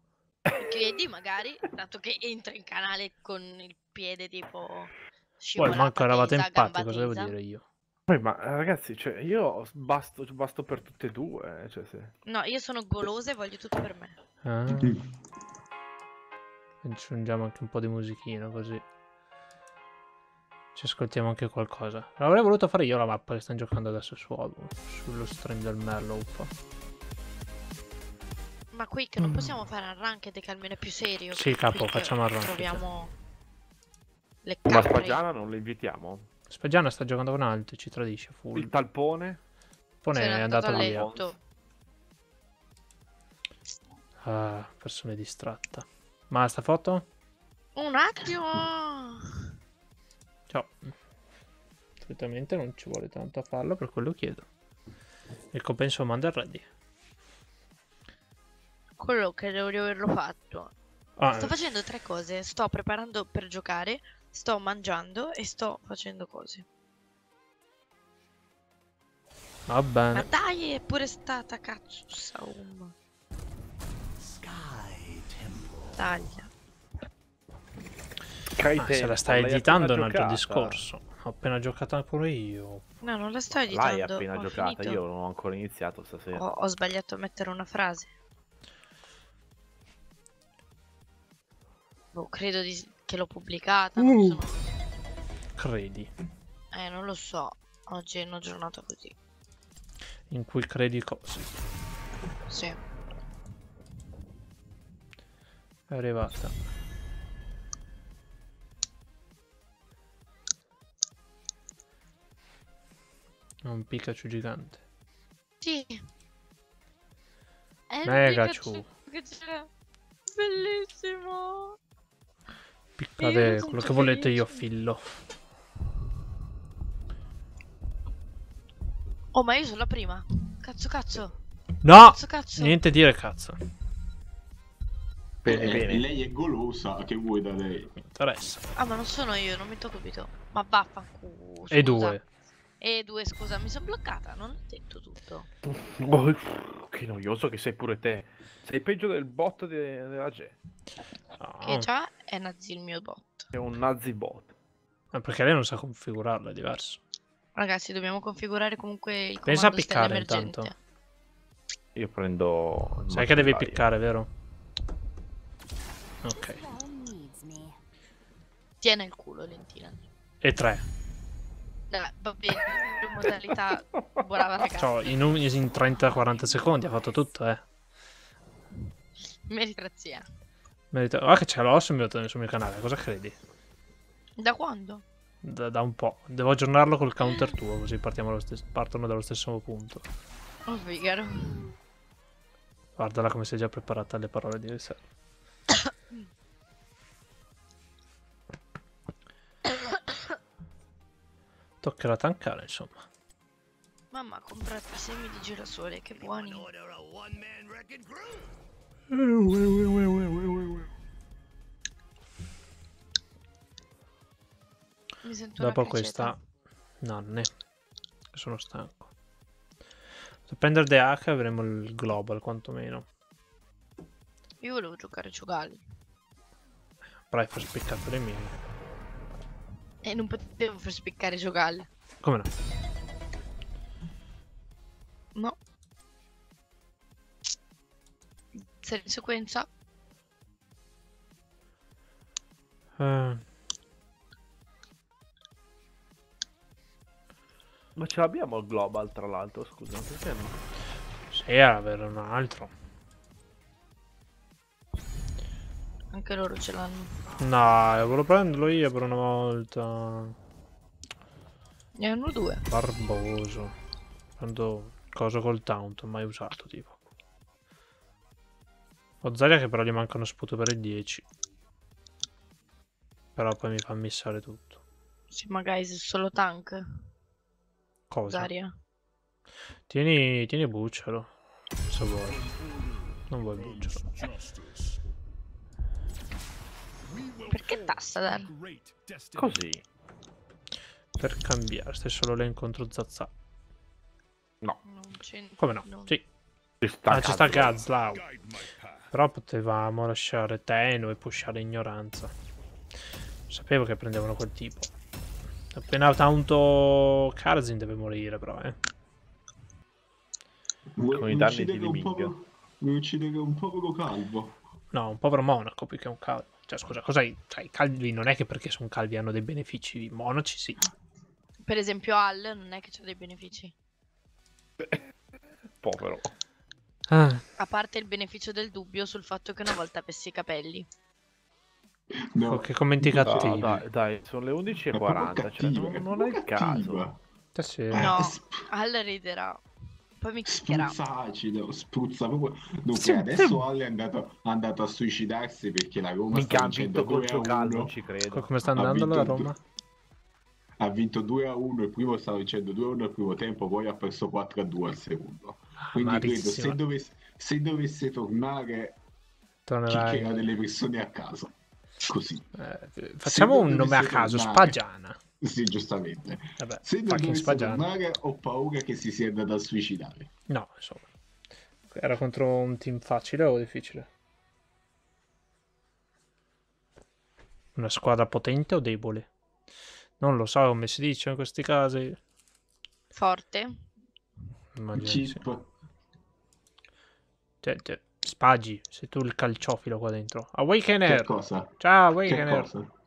[SPEAKER 7] Chiedi magari, dato che entra in canale con il piede tipo
[SPEAKER 2] Poi manco eravate in patti,
[SPEAKER 7] gamba
[SPEAKER 2] cosa devo dire io?
[SPEAKER 9] Poi, ma ragazzi, cioè, io basto, basto per tutte e due. eh, Cioè, se...
[SPEAKER 7] No, io sono golosa e voglio tutto per me.
[SPEAKER 2] Ah, aggiungiamo anche un po' di musichina così. Ci ascoltiamo anche qualcosa. L'avrei voluto fare io la mappa che stanno giocando adesso su, sullo stream del Merlow.
[SPEAKER 7] Ma qui che non possiamo fare un ranked che almeno è più serio.
[SPEAKER 2] Mm. Sì, capo, facciamo il ranked.
[SPEAKER 7] Troviamo le
[SPEAKER 9] Ma
[SPEAKER 7] capre.
[SPEAKER 9] Spaggiana non la invitiamo?
[SPEAKER 2] Spaggiana sta giocando con altri, ci tradisce full.
[SPEAKER 9] Il talpone?
[SPEAKER 7] Se
[SPEAKER 2] è andato via. Ah, persona distratta. Ma sta foto?
[SPEAKER 7] Un attimo.
[SPEAKER 2] Ciao. Solitamente non ci vuole tanto a farlo, per quello chiedo. Il compenso manda il ready.
[SPEAKER 7] Quello che devo averlo fatto.
[SPEAKER 2] Ah,
[SPEAKER 7] Sto facendo tre cose. Sto preparando per giocare, sto mangiando e sto facendo cose.
[SPEAKER 2] va
[SPEAKER 7] Ma
[SPEAKER 2] bene.
[SPEAKER 7] dai, è pure stata cazzo Saum.
[SPEAKER 5] Sky
[SPEAKER 7] Taglia.
[SPEAKER 2] Ah, se la stai editando è un altro discorso. Ho appena giocato pure io.
[SPEAKER 7] No, non la sto editando.
[SPEAKER 9] L'hai appena
[SPEAKER 7] ho
[SPEAKER 9] giocata,
[SPEAKER 7] finito.
[SPEAKER 9] io non ho ancora iniziato stasera.
[SPEAKER 7] Ho, ho sbagliato a mettere una frase. Boh, credo di- che l'ho pubblicata. non
[SPEAKER 2] Uh.
[SPEAKER 7] sono-
[SPEAKER 2] Credi.
[SPEAKER 7] Eh, non lo so. Oggi è una giornata così.
[SPEAKER 2] In cui credi cose.
[SPEAKER 7] Sì.
[SPEAKER 2] È arrivata. Un Pikachu gigante.
[SPEAKER 7] Sì. È
[SPEAKER 2] Megachu.
[SPEAKER 7] Pikachu che c'era. Bellissimo.
[SPEAKER 2] Piccate
[SPEAKER 7] sono
[SPEAKER 2] quello che volete io fillo.
[SPEAKER 7] Oh, ma io sono la prima. Cazzo, cazzo.
[SPEAKER 2] No!
[SPEAKER 7] Cazzo, cazzo.
[SPEAKER 2] Niente dire cazzo.
[SPEAKER 9] Bene,
[SPEAKER 1] Eh,
[SPEAKER 9] bene.
[SPEAKER 1] Lei è golosa, che vuoi da lei?
[SPEAKER 2] Mi interessa.
[SPEAKER 7] Ah, ma non sono io, non mi tocco capito. Ma vaffanculo.
[SPEAKER 2] E due.
[SPEAKER 7] E due, scusa, mi sono bloccata. Non ho detto tutto.
[SPEAKER 9] Oh, che noioso che sei pure te. Sei peggio del bot de- della G.
[SPEAKER 2] No.
[SPEAKER 7] Che già è nazi il mio bot.
[SPEAKER 9] È un nazi bot.
[SPEAKER 2] Ma perché lei non sa configurarlo, è diverso.
[SPEAKER 7] Ragazzi, dobbiamo configurare comunque il
[SPEAKER 2] Pensa a piccare intanto.
[SPEAKER 9] Io prendo...
[SPEAKER 2] Sai che devi piccare, vero? Ok.
[SPEAKER 7] Tiene il culo, Lentina.
[SPEAKER 2] E tre.
[SPEAKER 7] Dai, va bene, in modalità brava ragazza.
[SPEAKER 2] Cioè, in, un- in 30-40 secondi ha fatto tutto, eh.
[SPEAKER 7] Meritocrazia.
[SPEAKER 2] Merita... Guarda che ce l'ho sul mio, sul mio canale, cosa credi?
[SPEAKER 7] Da quando?
[SPEAKER 2] Da, da un po'. Devo aggiornarlo col counter tuo, così partiamo partono dallo stesso punto.
[SPEAKER 7] Oh, Figaro.
[SPEAKER 2] Guardala come sei già preparata alle parole di riserva. Toccherà tankare, insomma.
[SPEAKER 7] Mamma, ha comprato i semi di girasole, che buoni. Mi sento
[SPEAKER 2] Dopo questa... No, non è. Sono stanco. Se prendere The Hack avremo il global, quantomeno.
[SPEAKER 7] Io volevo giocare Ciugali.
[SPEAKER 2] Però hai far spiccato le mie.
[SPEAKER 7] E non potevo far spiccare Ciugali.
[SPEAKER 2] Come no?
[SPEAKER 7] No. Serie in sequenza.
[SPEAKER 2] Eh,
[SPEAKER 9] Ma ce l'abbiamo il global tra l'altro, scusa. Perché no?
[SPEAKER 2] sì, era avere un altro.
[SPEAKER 7] Anche loro ce l'hanno.
[SPEAKER 2] No, volevo prenderlo io per una volta.
[SPEAKER 7] Ne hanno due.
[SPEAKER 2] Barboso. Prendo cosa col taunt, mai usato tipo. Ho Zarya che però gli mancano sputo per il 10. Però poi mi fa missare tutto.
[SPEAKER 7] Sì, magari se solo tank.
[SPEAKER 2] Cosa?
[SPEAKER 7] Zaria.
[SPEAKER 2] Tieni, tieni bucciolo. Se vuoi. Non vuoi bucciolo.
[SPEAKER 7] Perché Tassadar?
[SPEAKER 9] Così.
[SPEAKER 2] Per cambiare, stai solo lei contro Zazza.
[SPEAKER 9] No.
[SPEAKER 2] Come no?
[SPEAKER 7] non-
[SPEAKER 2] Sì.
[SPEAKER 9] Ci sta,
[SPEAKER 2] Ah, ci sta. Gazlau. Però potevamo lasciare Tenno e pushare ignoranza. Sapevo che prendevano quel tipo. Appena tanto Karzin deve morire però, eh.
[SPEAKER 1] Vuoi,
[SPEAKER 9] Con i danni di
[SPEAKER 1] povero- Vuoi uccidere un povero calvo?
[SPEAKER 2] No, un povero monaco più che un calvo. Cioè, scusa, cos'hai? Cioè, i calvi non è che perché sono calvi hanno dei benefici. I monaci sì.
[SPEAKER 7] Per esempio Al non è che c'ha dei benefici.
[SPEAKER 9] Povero.
[SPEAKER 2] Ah,
[SPEAKER 7] A parte il beneficio del dubbio sul fatto che una volta avessi i capelli.
[SPEAKER 1] No,
[SPEAKER 2] che commenti
[SPEAKER 9] No,
[SPEAKER 2] cattivi.
[SPEAKER 9] dai, dai, sono le
[SPEAKER 1] è proprio
[SPEAKER 9] 11.40. Cioè, non,
[SPEAKER 1] è
[SPEAKER 9] non è il caso.
[SPEAKER 2] Eh sì.
[SPEAKER 7] No, Al riderà. Poi mi chiacchierà.
[SPEAKER 1] Spruzza acido, spruzza proprio. Dunque,
[SPEAKER 2] Sì,
[SPEAKER 1] adesso Ale è andato, è andato a suicidarsi perché la Roma
[SPEAKER 9] Mica
[SPEAKER 1] sta
[SPEAKER 9] ha
[SPEAKER 1] vincendo
[SPEAKER 9] vinto col
[SPEAKER 1] 2 a
[SPEAKER 9] Giocaldo,
[SPEAKER 1] 1.
[SPEAKER 9] non ci credo.
[SPEAKER 2] Come sta
[SPEAKER 1] Ha
[SPEAKER 2] andando la
[SPEAKER 1] vinto
[SPEAKER 2] Roma?
[SPEAKER 1] Ha vinto 2 a 1 il primo stava vincendo 2 a 1 il primo tempo, poi ha perso 4 a 2 al secondo. Quindi credo
[SPEAKER 2] Amarissima.
[SPEAKER 1] se dovesse, se dovesse tornare
[SPEAKER 2] Tornerai.
[SPEAKER 1] chiccherà delle persone a caso. Così.
[SPEAKER 2] Eh, facciamo un nome a caso,
[SPEAKER 1] tornare-
[SPEAKER 2] Spagiana.
[SPEAKER 1] Sì, giustamente.
[SPEAKER 2] Vabbè,
[SPEAKER 1] Se dovesse tornare ho paura che si sia andato a suicidare.
[SPEAKER 2] No, insomma. Era contro un team facile o difficile? Una squadra potente o debole? Non lo so come si dice in questi casi.
[SPEAKER 7] Forte.
[SPEAKER 10] Chip.
[SPEAKER 2] Cioè, cioè, Spaggi, sei tu il calciofilo qua dentro.
[SPEAKER 10] Che
[SPEAKER 2] Awakener!
[SPEAKER 10] cosa?
[SPEAKER 2] Ciao,
[SPEAKER 10] Che
[SPEAKER 2] Awakener!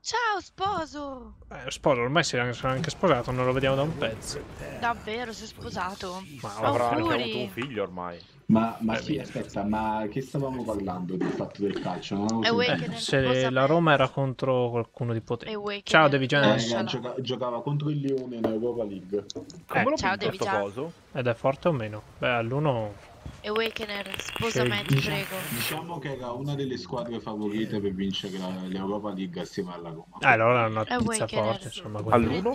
[SPEAKER 7] Ciao sposo!
[SPEAKER 2] Eh, sposo, ormai anche, sono anche sposato, non lo vediamo da un pezzo.
[SPEAKER 7] Davvero, sei sposato?
[SPEAKER 2] Ma
[SPEAKER 9] Avrà anche avuto un figlio ormai.
[SPEAKER 10] Ma, ma
[SPEAKER 2] Eh,
[SPEAKER 10] chi,
[SPEAKER 2] via.
[SPEAKER 10] aspetta, ma che stavamo parlando del fatto del calcio? Non avevo
[SPEAKER 7] Eh,
[SPEAKER 2] Eh, se la Roma era contro qualcuno di potente.
[SPEAKER 7] Awakener,
[SPEAKER 2] Ciao, Devi
[SPEAKER 10] Eh,
[SPEAKER 2] General.
[SPEAKER 7] lasciala.
[SPEAKER 10] gioca- giocava contro il Lione in Europa League.
[SPEAKER 9] Come lo
[SPEAKER 7] ciao,
[SPEAKER 9] coso?
[SPEAKER 2] Ed è forte o meno? Beh, all'uno...
[SPEAKER 7] Awakener, sposami, ti prego.
[SPEAKER 10] Diciamo che era una delle squadre favorite per vincere la- l'Europa League assieme alla Roma.
[SPEAKER 2] Eh, allora è una pizza
[SPEAKER 7] Awakener.
[SPEAKER 2] forte, insomma.
[SPEAKER 9] All'uno?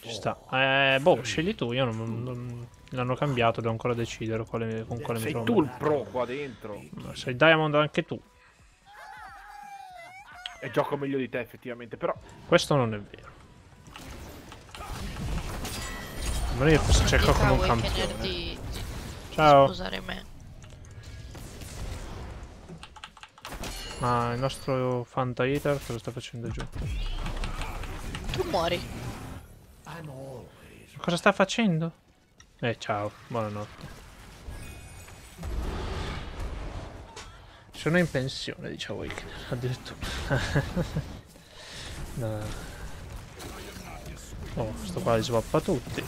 [SPEAKER 2] Ci sta. Eh, boh, scegli tu, io non... non- L'hanno cambiato, devo ancora decidere quale, con quale mi
[SPEAKER 9] Sei
[SPEAKER 2] trovo.
[SPEAKER 9] tu il pro qua dentro.
[SPEAKER 2] Sei Diamond anche tu.
[SPEAKER 9] E gioco meglio di te effettivamente, però...
[SPEAKER 2] Questo non è vero. Ma io forse cerco come un campione.
[SPEAKER 7] di
[SPEAKER 2] Ciao.
[SPEAKER 7] sposare me.
[SPEAKER 2] Ma il nostro Fanta Eater cosa sta facendo giù?
[SPEAKER 7] Tu muori.
[SPEAKER 2] Cosa sta facendo? Eh, ciao, buonanotte. Sono in pensione, dice Awakener, addirittura. No. Oh, sto qua li swappa tutti.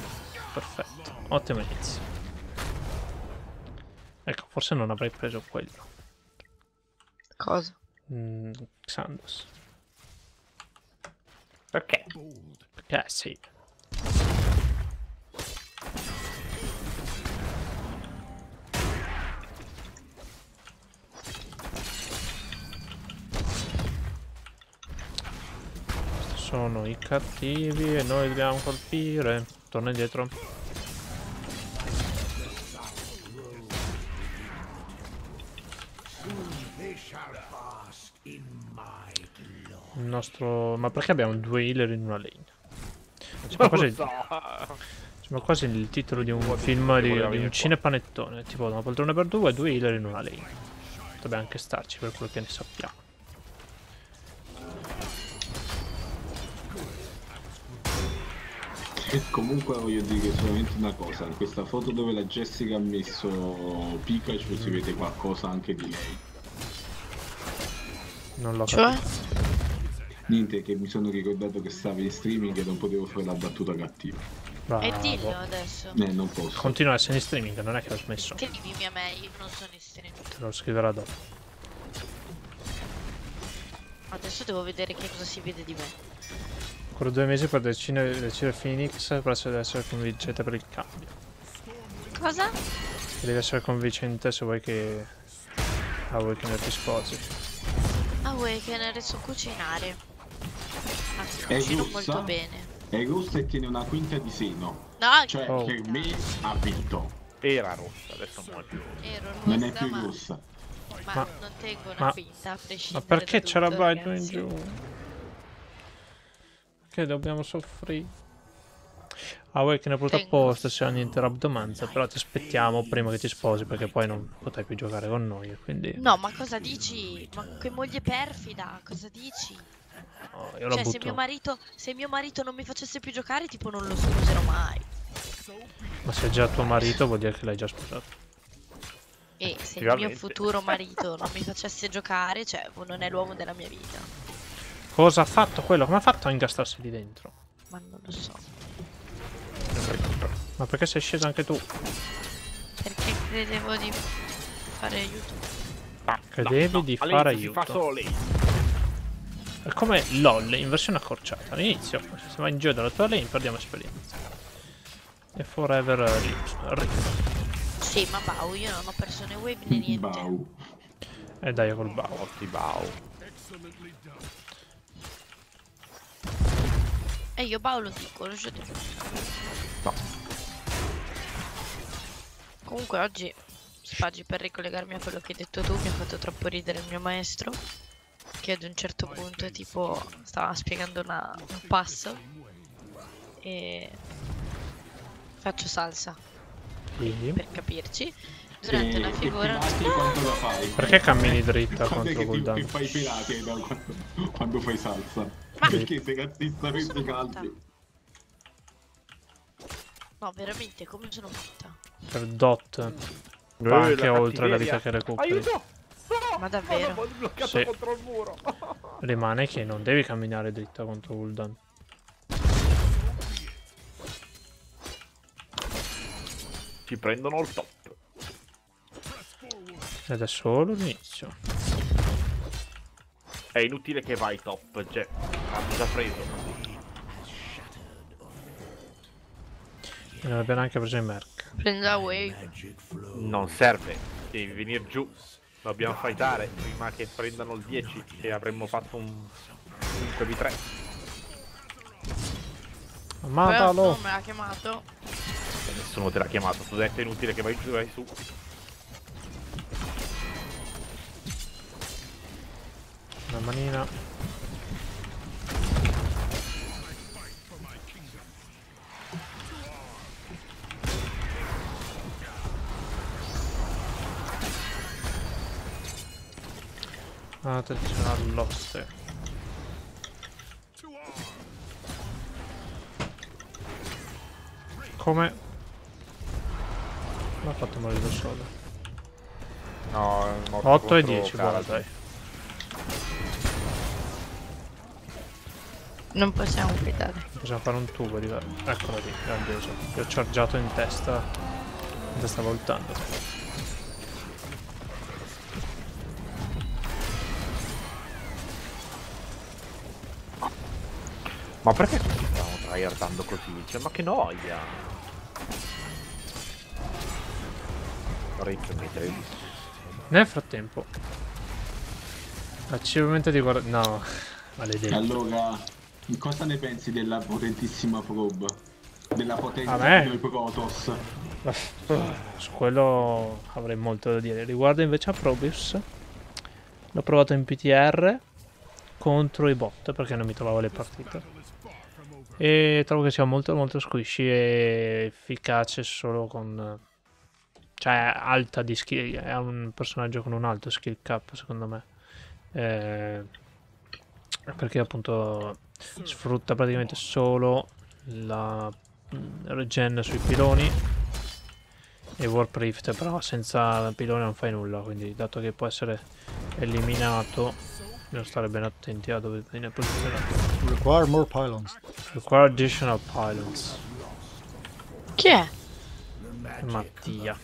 [SPEAKER 2] Perfetto, ottimo inizio. Ecco, forse non avrei preso quello.
[SPEAKER 7] Cosa?
[SPEAKER 2] Mm, Xandos.
[SPEAKER 9] Perché?
[SPEAKER 2] Perché sì. Questi sono i cattivi e noi dobbiamo colpire. Torna indietro. Il nostro... Ma perché abbiamo due healer in una lane? Sembra quasi, sembra quasi il titolo di un film di, di un cinepanettone. Tipo una poltrona per due e due healer in una lane. Dovrebbe anche starci per quello che ne sappiamo.
[SPEAKER 10] E comunque voglio dire solamente una cosa, in questa foto dove la Jessica ha messo Pikachu si vede qualcosa anche di lei.
[SPEAKER 2] Non l'ho
[SPEAKER 7] Cioè?
[SPEAKER 2] capito.
[SPEAKER 10] Niente, che mi sono ricordato che stava in streaming e non potevo fare la battuta cattiva.
[SPEAKER 7] E
[SPEAKER 2] Bravo.
[SPEAKER 7] dillo adesso.
[SPEAKER 10] Eh, non posso.
[SPEAKER 2] Continua a essere in streaming, non è che ho smesso.
[SPEAKER 7] Scrivimi a me, io non sono in stream.
[SPEAKER 2] Te lo scriverò dopo.
[SPEAKER 7] Adesso devo vedere che cosa si vede di me.
[SPEAKER 2] Ancora due mesi per decidere, decidere Phoenix per essere, essere convincente per il cambio.
[SPEAKER 7] Cosa?
[SPEAKER 2] Devi essere convincente se vuoi che... Ah, vuoi che ne ti sposi.
[SPEAKER 7] Awakener so cucinare. Anzi,
[SPEAKER 10] È russa?
[SPEAKER 7] molto bene.
[SPEAKER 10] È rossa e tiene una quinta di seno.
[SPEAKER 7] No,
[SPEAKER 10] Cioè,
[SPEAKER 2] Oh.
[SPEAKER 10] per me ha vinto.
[SPEAKER 9] Era rossa, adesso non è più.
[SPEAKER 7] ero
[SPEAKER 10] Non è
[SPEAKER 7] rossa,
[SPEAKER 10] più
[SPEAKER 7] ma,
[SPEAKER 10] rossa.
[SPEAKER 7] ma
[SPEAKER 2] Ma-
[SPEAKER 7] non tengo una
[SPEAKER 2] ma-
[SPEAKER 7] finta a
[SPEAKER 2] Ma
[SPEAKER 7] prescindere
[SPEAKER 2] perché
[SPEAKER 7] da
[SPEAKER 2] ce la
[SPEAKER 7] tutto,
[SPEAKER 2] vai tu in giù? Che dobbiamo soffrire? Ah, vuoi che ne purtroppo
[SPEAKER 7] Tengo.
[SPEAKER 2] stasera niente rabdomanza, però ti aspettiamo prima che ti sposi perché poi non potrai più giocare con noi, quindi...
[SPEAKER 7] No, ma cosa dici? Ma che moglie perfida, cosa dici?
[SPEAKER 2] No, io
[SPEAKER 7] Cioè, se mio, marito, se mio marito non mi facesse più giocare, tipo non lo scuserò mai.
[SPEAKER 2] Ma se è già tuo marito vuol dire che l'hai già sposato.
[SPEAKER 7] E se il mio futuro marito non mi facesse giocare, cioè, non è l'uomo della mia vita.
[SPEAKER 2] Cosa ha fatto quello? Come ha fatto a incastrarsi lì dentro?
[SPEAKER 7] Ma non lo so.
[SPEAKER 2] Ma perché sei sceso anche tu?
[SPEAKER 7] Perché credevo di fare aiuto.
[SPEAKER 2] Credevi di
[SPEAKER 9] All'inizio
[SPEAKER 2] fare
[SPEAKER 9] si fa
[SPEAKER 2] aiuto.
[SPEAKER 9] solo lei.
[SPEAKER 2] È come LOL in versione accorciata. All'inizio, se vai in giro dalla tua lane, perdiamo esperienza. E forever rip. rip.
[SPEAKER 7] Sì, ma Bau, io non ho perso né wave né niente.
[SPEAKER 10] Bau.
[SPEAKER 2] E dai col bao.
[SPEAKER 9] Otti Bau.
[SPEAKER 7] E io Bau lo dico, lo giuro.
[SPEAKER 9] No.
[SPEAKER 7] Comunque oggi, Spaggi, per ricollegarmi a quello che hai detto tu, mi ha fatto troppo ridere il mio maestro. Che ad un certo punto, tipo, stava spiegando una- un passo. E faccio salsa,
[SPEAKER 2] Sì.
[SPEAKER 7] per capirci. Durante
[SPEAKER 10] E
[SPEAKER 7] una
[SPEAKER 10] che
[SPEAKER 7] figura...
[SPEAKER 10] fai?
[SPEAKER 2] Perché cammini dritta
[SPEAKER 10] Quando è
[SPEAKER 2] contro
[SPEAKER 10] ti,
[SPEAKER 2] cooldown?
[SPEAKER 10] che fai da quando, quando fai salsa? Perché sei cazzista questi caldi?
[SPEAKER 7] No, veramente, come sono fatta?
[SPEAKER 2] Per dot. Va anche oltre la vita che recuperi.
[SPEAKER 9] Aiuto! No!
[SPEAKER 7] Ma davvero?
[SPEAKER 9] Sono bloccato
[SPEAKER 2] Sì.
[SPEAKER 9] contro il muro.
[SPEAKER 2] Rimane che non devi camminare dritta contro Uldan.
[SPEAKER 9] Ci prendono il top.
[SPEAKER 2] Ed è solo l'inizio.
[SPEAKER 9] È inutile che vai top, cioè, hanno già preso.
[SPEAKER 2] Non abbiamo neanche preso i merc.
[SPEAKER 7] Prendi la wave.
[SPEAKER 9] Non serve, devi venire giù. Dobbiamo fightare prima che prendano il 10 e avremmo fatto un 5 v 3.
[SPEAKER 2] Matalo!
[SPEAKER 7] Non me l'ha chiamato.
[SPEAKER 9] Nessuno te l'ha chiamato, è inutile che vai giù, vai su.
[SPEAKER 2] Una manina. Attenzione all'oste. Come? L'ha fatto morire da solo.
[SPEAKER 9] No, è morto
[SPEAKER 2] 8 e
[SPEAKER 9] contro
[SPEAKER 2] 10, buona dai.
[SPEAKER 7] Non possiamo fidare.
[SPEAKER 2] Possiamo fare un tubo di Eccolo lì, grandioso. Ti ho chargiato in testa. Mentre sta voltando.
[SPEAKER 9] Ma perché stiamo tryhardando così? Cioè, ma che noia! Parecchio mi credi.
[SPEAKER 2] Nel frattempo. Achievement di guarda... No. Maledetto.
[SPEAKER 10] Allora, cosa ne pensi della potentissima probe? Della potenza del Protoss?
[SPEAKER 2] Su quello avrei molto da dire. Riguardo invece a Probius. L'ho provato in PTR contro i bot perché non mi trovavo le partite. E trovo che sia molto molto squishy e efficace solo con... Cioè alta di skill, è un personaggio con un alto skill cap secondo me. Eh, perché appunto sfrutta praticamente solo la mm, regen sui piloni e Warp Rift però senza pilone non fai nulla quindi dato che può essere eliminato bisogna stare ben attenti a dove viene posizionato
[SPEAKER 11] Require more pylons.
[SPEAKER 2] require additional pylons
[SPEAKER 7] Chi è?
[SPEAKER 2] Mattia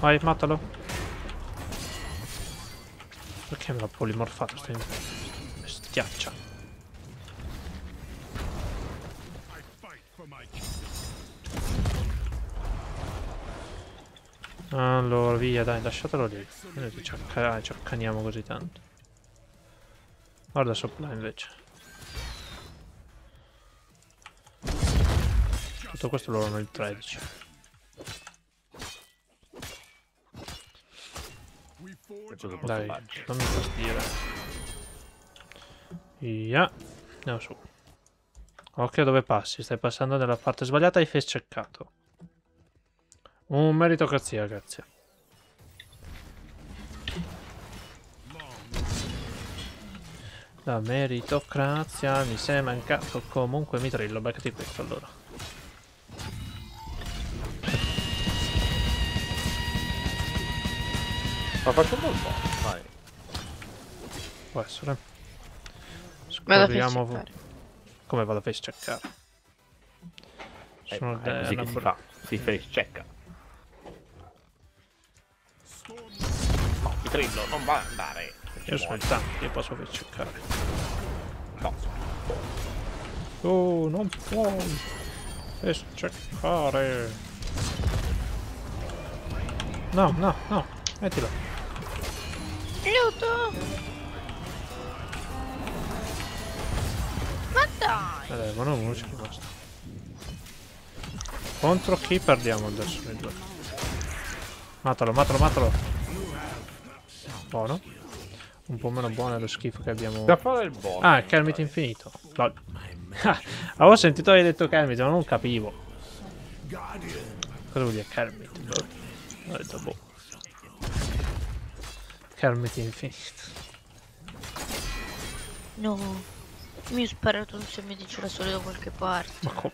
[SPEAKER 2] vai matalo perché me l'ha polimorfato sto Allora, via, dai, lasciatelo lì. Noi ci, acca- ci accaniamo così tanto. Guarda sopra invece. Tutto questo loro hanno il 13.
[SPEAKER 9] E cosa posso
[SPEAKER 2] Dai, non mi fastidire. Via. Andiamo su. Occhio dove passi, stai passando nella parte sbagliata e hai face checkato. Un meritocrazia, grazie. La meritocrazia mi sei mancato comunque mi trillo, beccati questo allora.
[SPEAKER 9] Ma facciamo un po', vai.
[SPEAKER 2] Può essere.
[SPEAKER 7] Checkare.
[SPEAKER 2] come vado a face checkare.
[SPEAKER 9] Eh,
[SPEAKER 2] Sono
[SPEAKER 9] ma è così che si fa, si face checka. Il trillo non va a andare.
[SPEAKER 2] Io sono il tank, io posso face checkare.
[SPEAKER 9] No,
[SPEAKER 2] Oh, non puoi face checkare. No, no, no, mettilo.
[SPEAKER 7] Aiuto! Ma dai!
[SPEAKER 2] Vabbè, ma non uno ci basta. Contro chi perdiamo adesso noi due? Matalo, matalo, matalo. Buono. Un po' meno buono è lo schifo che abbiamo.
[SPEAKER 9] da fare il boss.
[SPEAKER 2] Ah, è Kermit infinito. Ah, avevo sentito che hai detto Kermit, ma non capivo. Cosa vuol dire Kermit? Boh. Ho detto boh. Kermit infinito.
[SPEAKER 7] No. Mi ho sparato un seme di da qualche parte.
[SPEAKER 2] Ma come?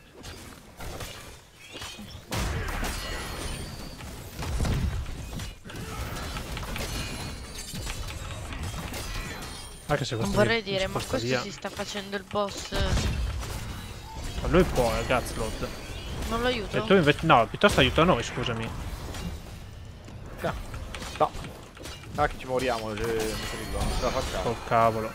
[SPEAKER 2] Anche se
[SPEAKER 7] Non
[SPEAKER 2] questo
[SPEAKER 7] vorrei dire, ma questo
[SPEAKER 2] via.
[SPEAKER 7] si sta facendo il boss.
[SPEAKER 2] Ma lui può, è Gazlord.
[SPEAKER 7] Non lo aiuto?
[SPEAKER 2] E tu invece... No, piuttosto aiuta noi, scusami.
[SPEAKER 9] No. No. Ah, che ci moriamo, eh, Michele, non ce la facciamo.
[SPEAKER 2] Oh cavolo.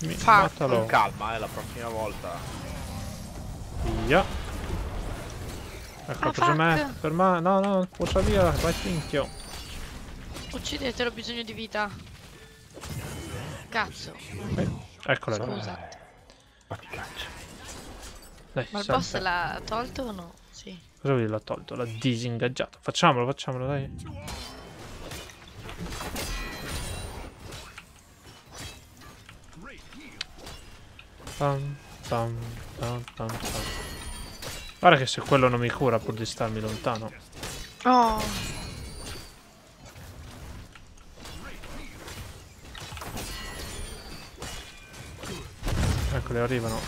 [SPEAKER 2] Mi
[SPEAKER 7] Fa-
[SPEAKER 2] matalo.
[SPEAKER 9] Con calma, eh, la prossima volta.
[SPEAKER 2] Via. Ecco,
[SPEAKER 7] Ah,
[SPEAKER 2] preso me. Per me. No, no, forza via, vai finchio.
[SPEAKER 7] Uccidetelo, ho bisogno di vita. Cazzo.
[SPEAKER 2] Eccola.
[SPEAKER 7] Scusa.
[SPEAKER 9] Faticaccia.
[SPEAKER 2] Dai,
[SPEAKER 7] Ma il
[SPEAKER 2] salta.
[SPEAKER 7] boss l'ha tolto o no? Sì.
[SPEAKER 2] Cosa vuol dire l'ha tolto? L'ha disingaggiato. Facciamolo, facciamolo, dai. Pam, pam, pam, pam, pam. Guarda che se quello non mi cura pur di starmi lontano.
[SPEAKER 7] Oh.
[SPEAKER 2] Eccoli, arrivano.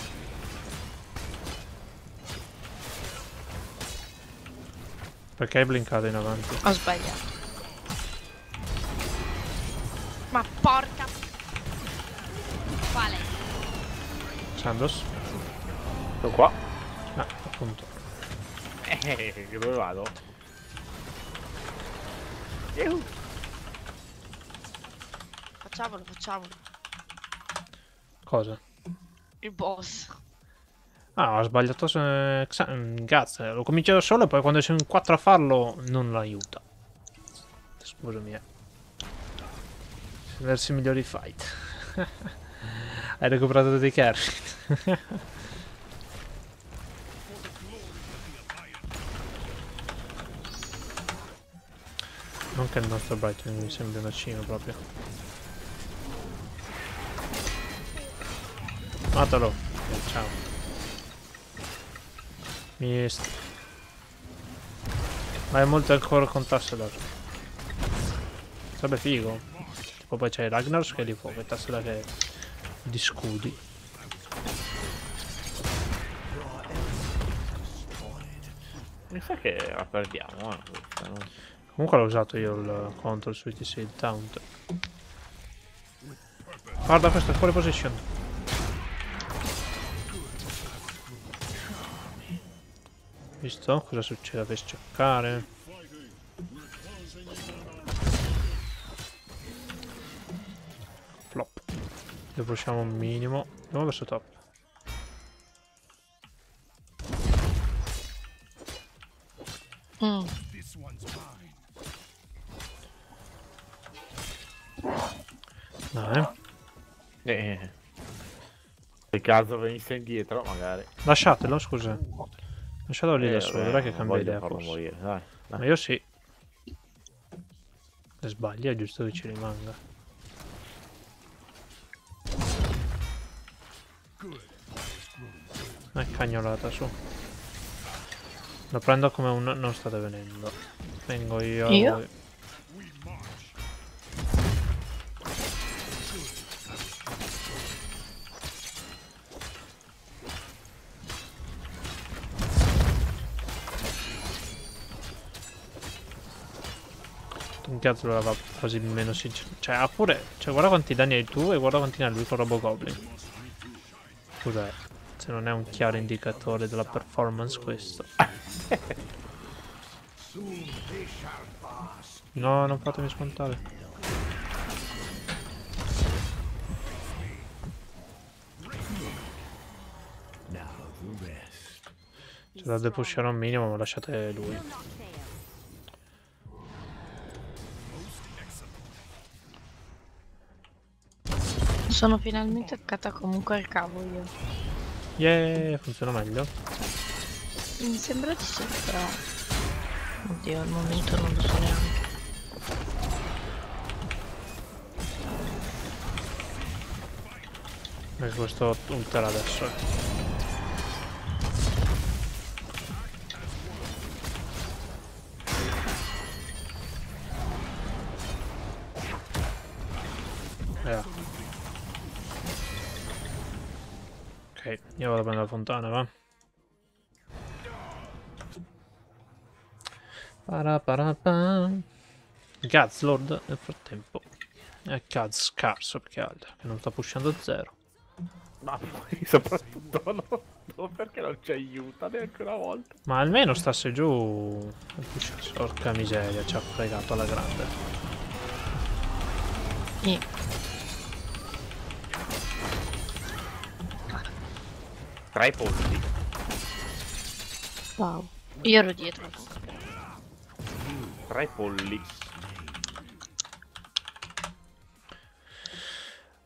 [SPEAKER 2] Perché hai blinkato in avanti?
[SPEAKER 7] Ho sbagliato. Ma porca. Quale?
[SPEAKER 2] Sandos?
[SPEAKER 9] Sono qua.
[SPEAKER 2] Appunto.
[SPEAKER 9] Eh, dove vado? Iuh.
[SPEAKER 7] Facciamolo, facciamolo.
[SPEAKER 2] Cosa?
[SPEAKER 7] Il boss.
[SPEAKER 2] Ah, ho sbagliato su Gaz. L'ho cominciato solo e poi quando sono in quattro a farlo non l'aiuta. Scusami, eh. Versi migliori fight. Hai recuperato dei carry. non che il nostro Brighton mi sembri un accino proprio. Matalo. Eh, ciao. Mist. Ma è molto ancora con Tasselar. Sarebbe figo. Tipo poi c'è Ragnars che li può, e Tasselar che di scudi.
[SPEAKER 9] Mi sa che la perdiamo, eh?
[SPEAKER 2] Comunque l'ho usato io il control su ITC, il taunt. Guarda questo, è fuori position. Visto? Cosa succede per scioccare? Flop. Lo pushiamo un minimo. Andiamo verso top.
[SPEAKER 7] Mm.
[SPEAKER 2] Dai.
[SPEAKER 9] Eh. Se caso venisse indietro, magari.
[SPEAKER 2] Lasciatelo, scusa. Lasciatelo lì
[SPEAKER 9] Eh,
[SPEAKER 2] da solo, vedrai che cambia idea
[SPEAKER 9] farlo
[SPEAKER 2] forse.
[SPEAKER 9] morire, dai, dai.
[SPEAKER 2] Ma io sì. Se sbaglia è giusto che ci rimanga. Eh, cagnolata su. Lo prendo come un non state venendo. Vengo io.
[SPEAKER 7] Io?
[SPEAKER 2] Cazzo lo aveva quasi meno sincero. Cioè, ha pure. Cioè, guarda quanti danni hai tu e guarda quanti ne ha lui con Robogoblin. Cos'è? Se non è un chiaro indicatore della performance questo. No, non fatemi smontare. C'è da depushare un minimo, lasciate lui.
[SPEAKER 7] Sono finalmente attaccata comunque al cavo io.
[SPEAKER 2] Yeah, funziona meglio.
[SPEAKER 7] Mi sembra di sì, però. Oddio, al momento non lo so neanche.
[SPEAKER 2] Questo ulterà adesso. Io vado a prendere la fontana, va. Paraparapam. Gaz Lord nel frattempo è Gaz scarso più che altro, che non sta pushando zero.
[SPEAKER 9] Ma poi soprattutto no, no, perché non ci aiuta neanche una volta.
[SPEAKER 2] Ma almeno stasse giù. Porca miseria, ci ha fregato alla grande.
[SPEAKER 7] Sì.
[SPEAKER 9] Tra i polli.
[SPEAKER 7] Wow. Io ero dietro.
[SPEAKER 9] Tra i polli.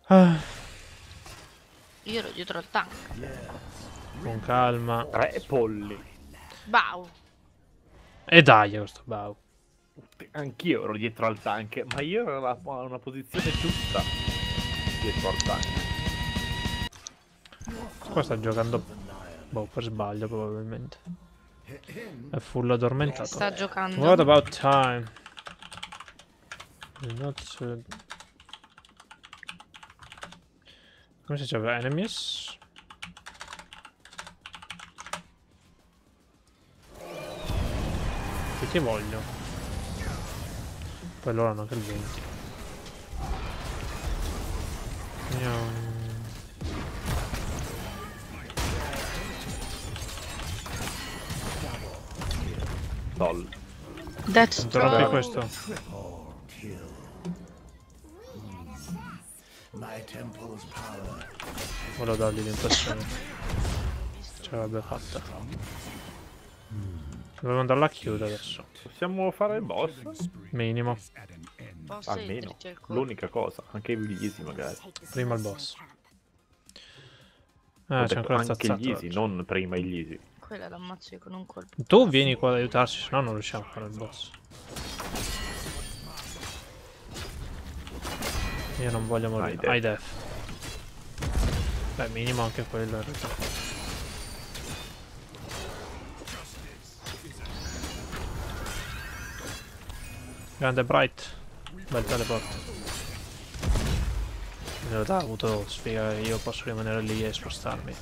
[SPEAKER 2] Ah,
[SPEAKER 7] Io ero dietro al tank.
[SPEAKER 2] con calma.
[SPEAKER 9] Tre polli.
[SPEAKER 7] Bau.
[SPEAKER 2] E dai, questo Bau.
[SPEAKER 9] Anch'io ero dietro al tank, ma io ero alla una posizione giusta dietro al tank.
[SPEAKER 2] Qua sta giocando. Boh, per sbaglio probabilmente. È full addormentato.
[SPEAKER 7] Sta giocando.
[SPEAKER 2] What about time? Not Come si chiama? Enemies? Che ti voglio? Poi loro hanno anche il 20. Andiamo.
[SPEAKER 9] Lol.
[SPEAKER 7] That's
[SPEAKER 2] Interrompi
[SPEAKER 7] true.
[SPEAKER 2] questo. Volevo dargli l'impressione. Ce l'avrebbe fatta. Dovevo andarla a chiudere adesso.
[SPEAKER 9] Possiamo fare il boss?
[SPEAKER 2] Minimo.
[SPEAKER 7] Boss e
[SPEAKER 9] Almeno. L'unica cosa. Anche gli easy magari.
[SPEAKER 2] Prima il boss. Ah, c'è ancora
[SPEAKER 9] anche gli easy, non prima gli easy.
[SPEAKER 7] Quella l'ammazzo io con un colpo.
[SPEAKER 2] Tu vieni qua ad aiutarci, se no non riusciamo a fare il boss. Io non voglio morire.
[SPEAKER 9] Hai
[SPEAKER 2] Hai def. Beh, minimo anche quello in realtà. Grande Bright. Bel teleport. In realtà ho avuto sfiga che io posso rimanere lì e spostarmi.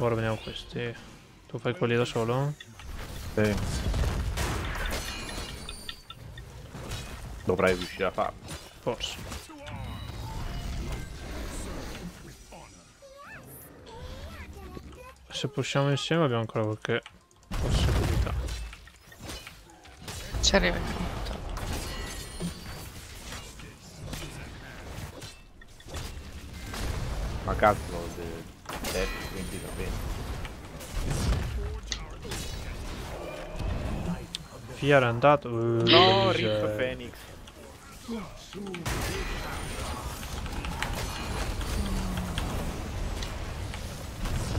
[SPEAKER 2] Ora vediamo questi. Tu fai quelli da solo?
[SPEAKER 9] Sì. Dovrei riuscire a farlo.
[SPEAKER 2] Forse. Se pushiamo insieme abbiamo ancora qualche possibilità.
[SPEAKER 7] Ci arriviamo.
[SPEAKER 9] Ma cazzo, de... Def, quindi va bene.
[SPEAKER 2] Fiera è andato. Uh,
[SPEAKER 9] No, Rip
[SPEAKER 2] miseria.
[SPEAKER 9] Phoenix.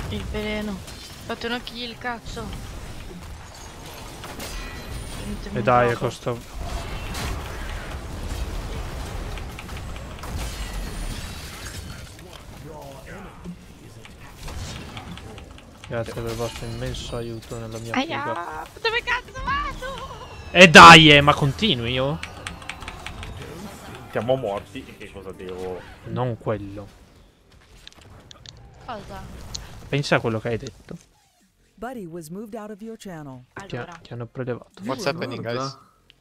[SPEAKER 7] Il veleno. Fate una kill, cazzo.
[SPEAKER 2] E dai,
[SPEAKER 7] dopo.
[SPEAKER 2] Grazie per il vostro immenso aiuto nella mia fuga.
[SPEAKER 7] Aia, dove cazzo vado?
[SPEAKER 2] E dai, eh, ma continui io?
[SPEAKER 9] Siamo morti e che cosa devo...
[SPEAKER 2] Non quello.
[SPEAKER 7] Cosa?
[SPEAKER 2] Pensa a quello che hai detto.
[SPEAKER 6] Buddy was moved out of your channel.
[SPEAKER 2] Ti, ha- ti hanno prelevato.
[SPEAKER 12] What's happening, guys?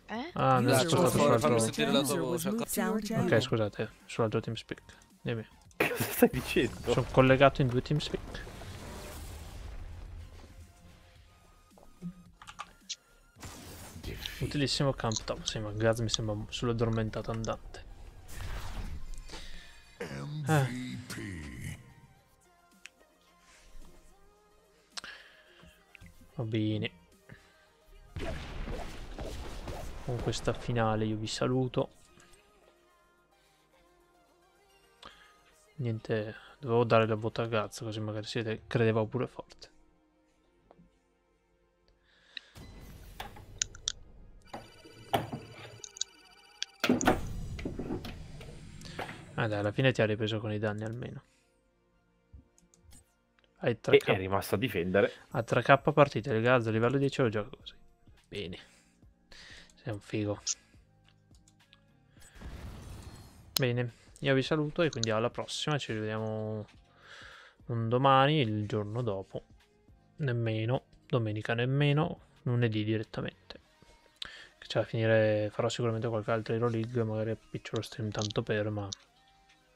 [SPEAKER 7] eh?
[SPEAKER 2] Ah, non è
[SPEAKER 6] User
[SPEAKER 2] spostato sull'altro. Ok, scusate, sull'altro TeamSpeak. Dimmi.
[SPEAKER 9] Cosa stai dicendo?
[SPEAKER 2] Sono collegato in due TeamSpeak. Utilissimo camp top. Sì, ma Gaz mi sembra sull'addormentato andante. Eh. Va bene. Con questa finale io vi saluto. Niente, dovevo dare la botta a Gaz così magari siete, credeva pure forte. Ah dai, alla fine ti ha ripreso con i danni almeno. Hai
[SPEAKER 9] E
[SPEAKER 2] 3k,
[SPEAKER 9] è rimasto a difendere.
[SPEAKER 2] a 3k partite, il Gaz a livello 10 lo gioca così. Bene. Sei un figo. Bene, io vi saluto e quindi alla prossima. Ci rivediamo non domani, il giorno dopo. Nemmeno, domenica nemmeno, lunedì direttamente. Che c'è da finire, farò sicuramente qualche altro Hero League, magari appiccio lo stream tanto per, ma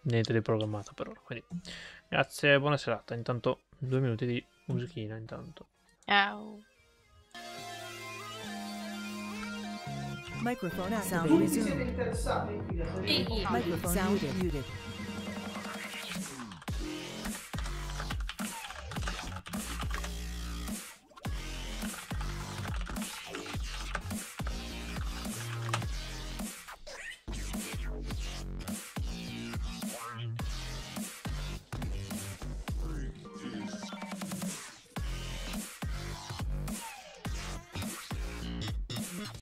[SPEAKER 2] niente di programmato per ora. Quindi grazie, buona serata. Intanto due minuti di musichina intanto.
[SPEAKER 7] Ciao.
[SPEAKER 6] Microphone
[SPEAKER 12] siete interessati?
[SPEAKER 6] Microphone muted.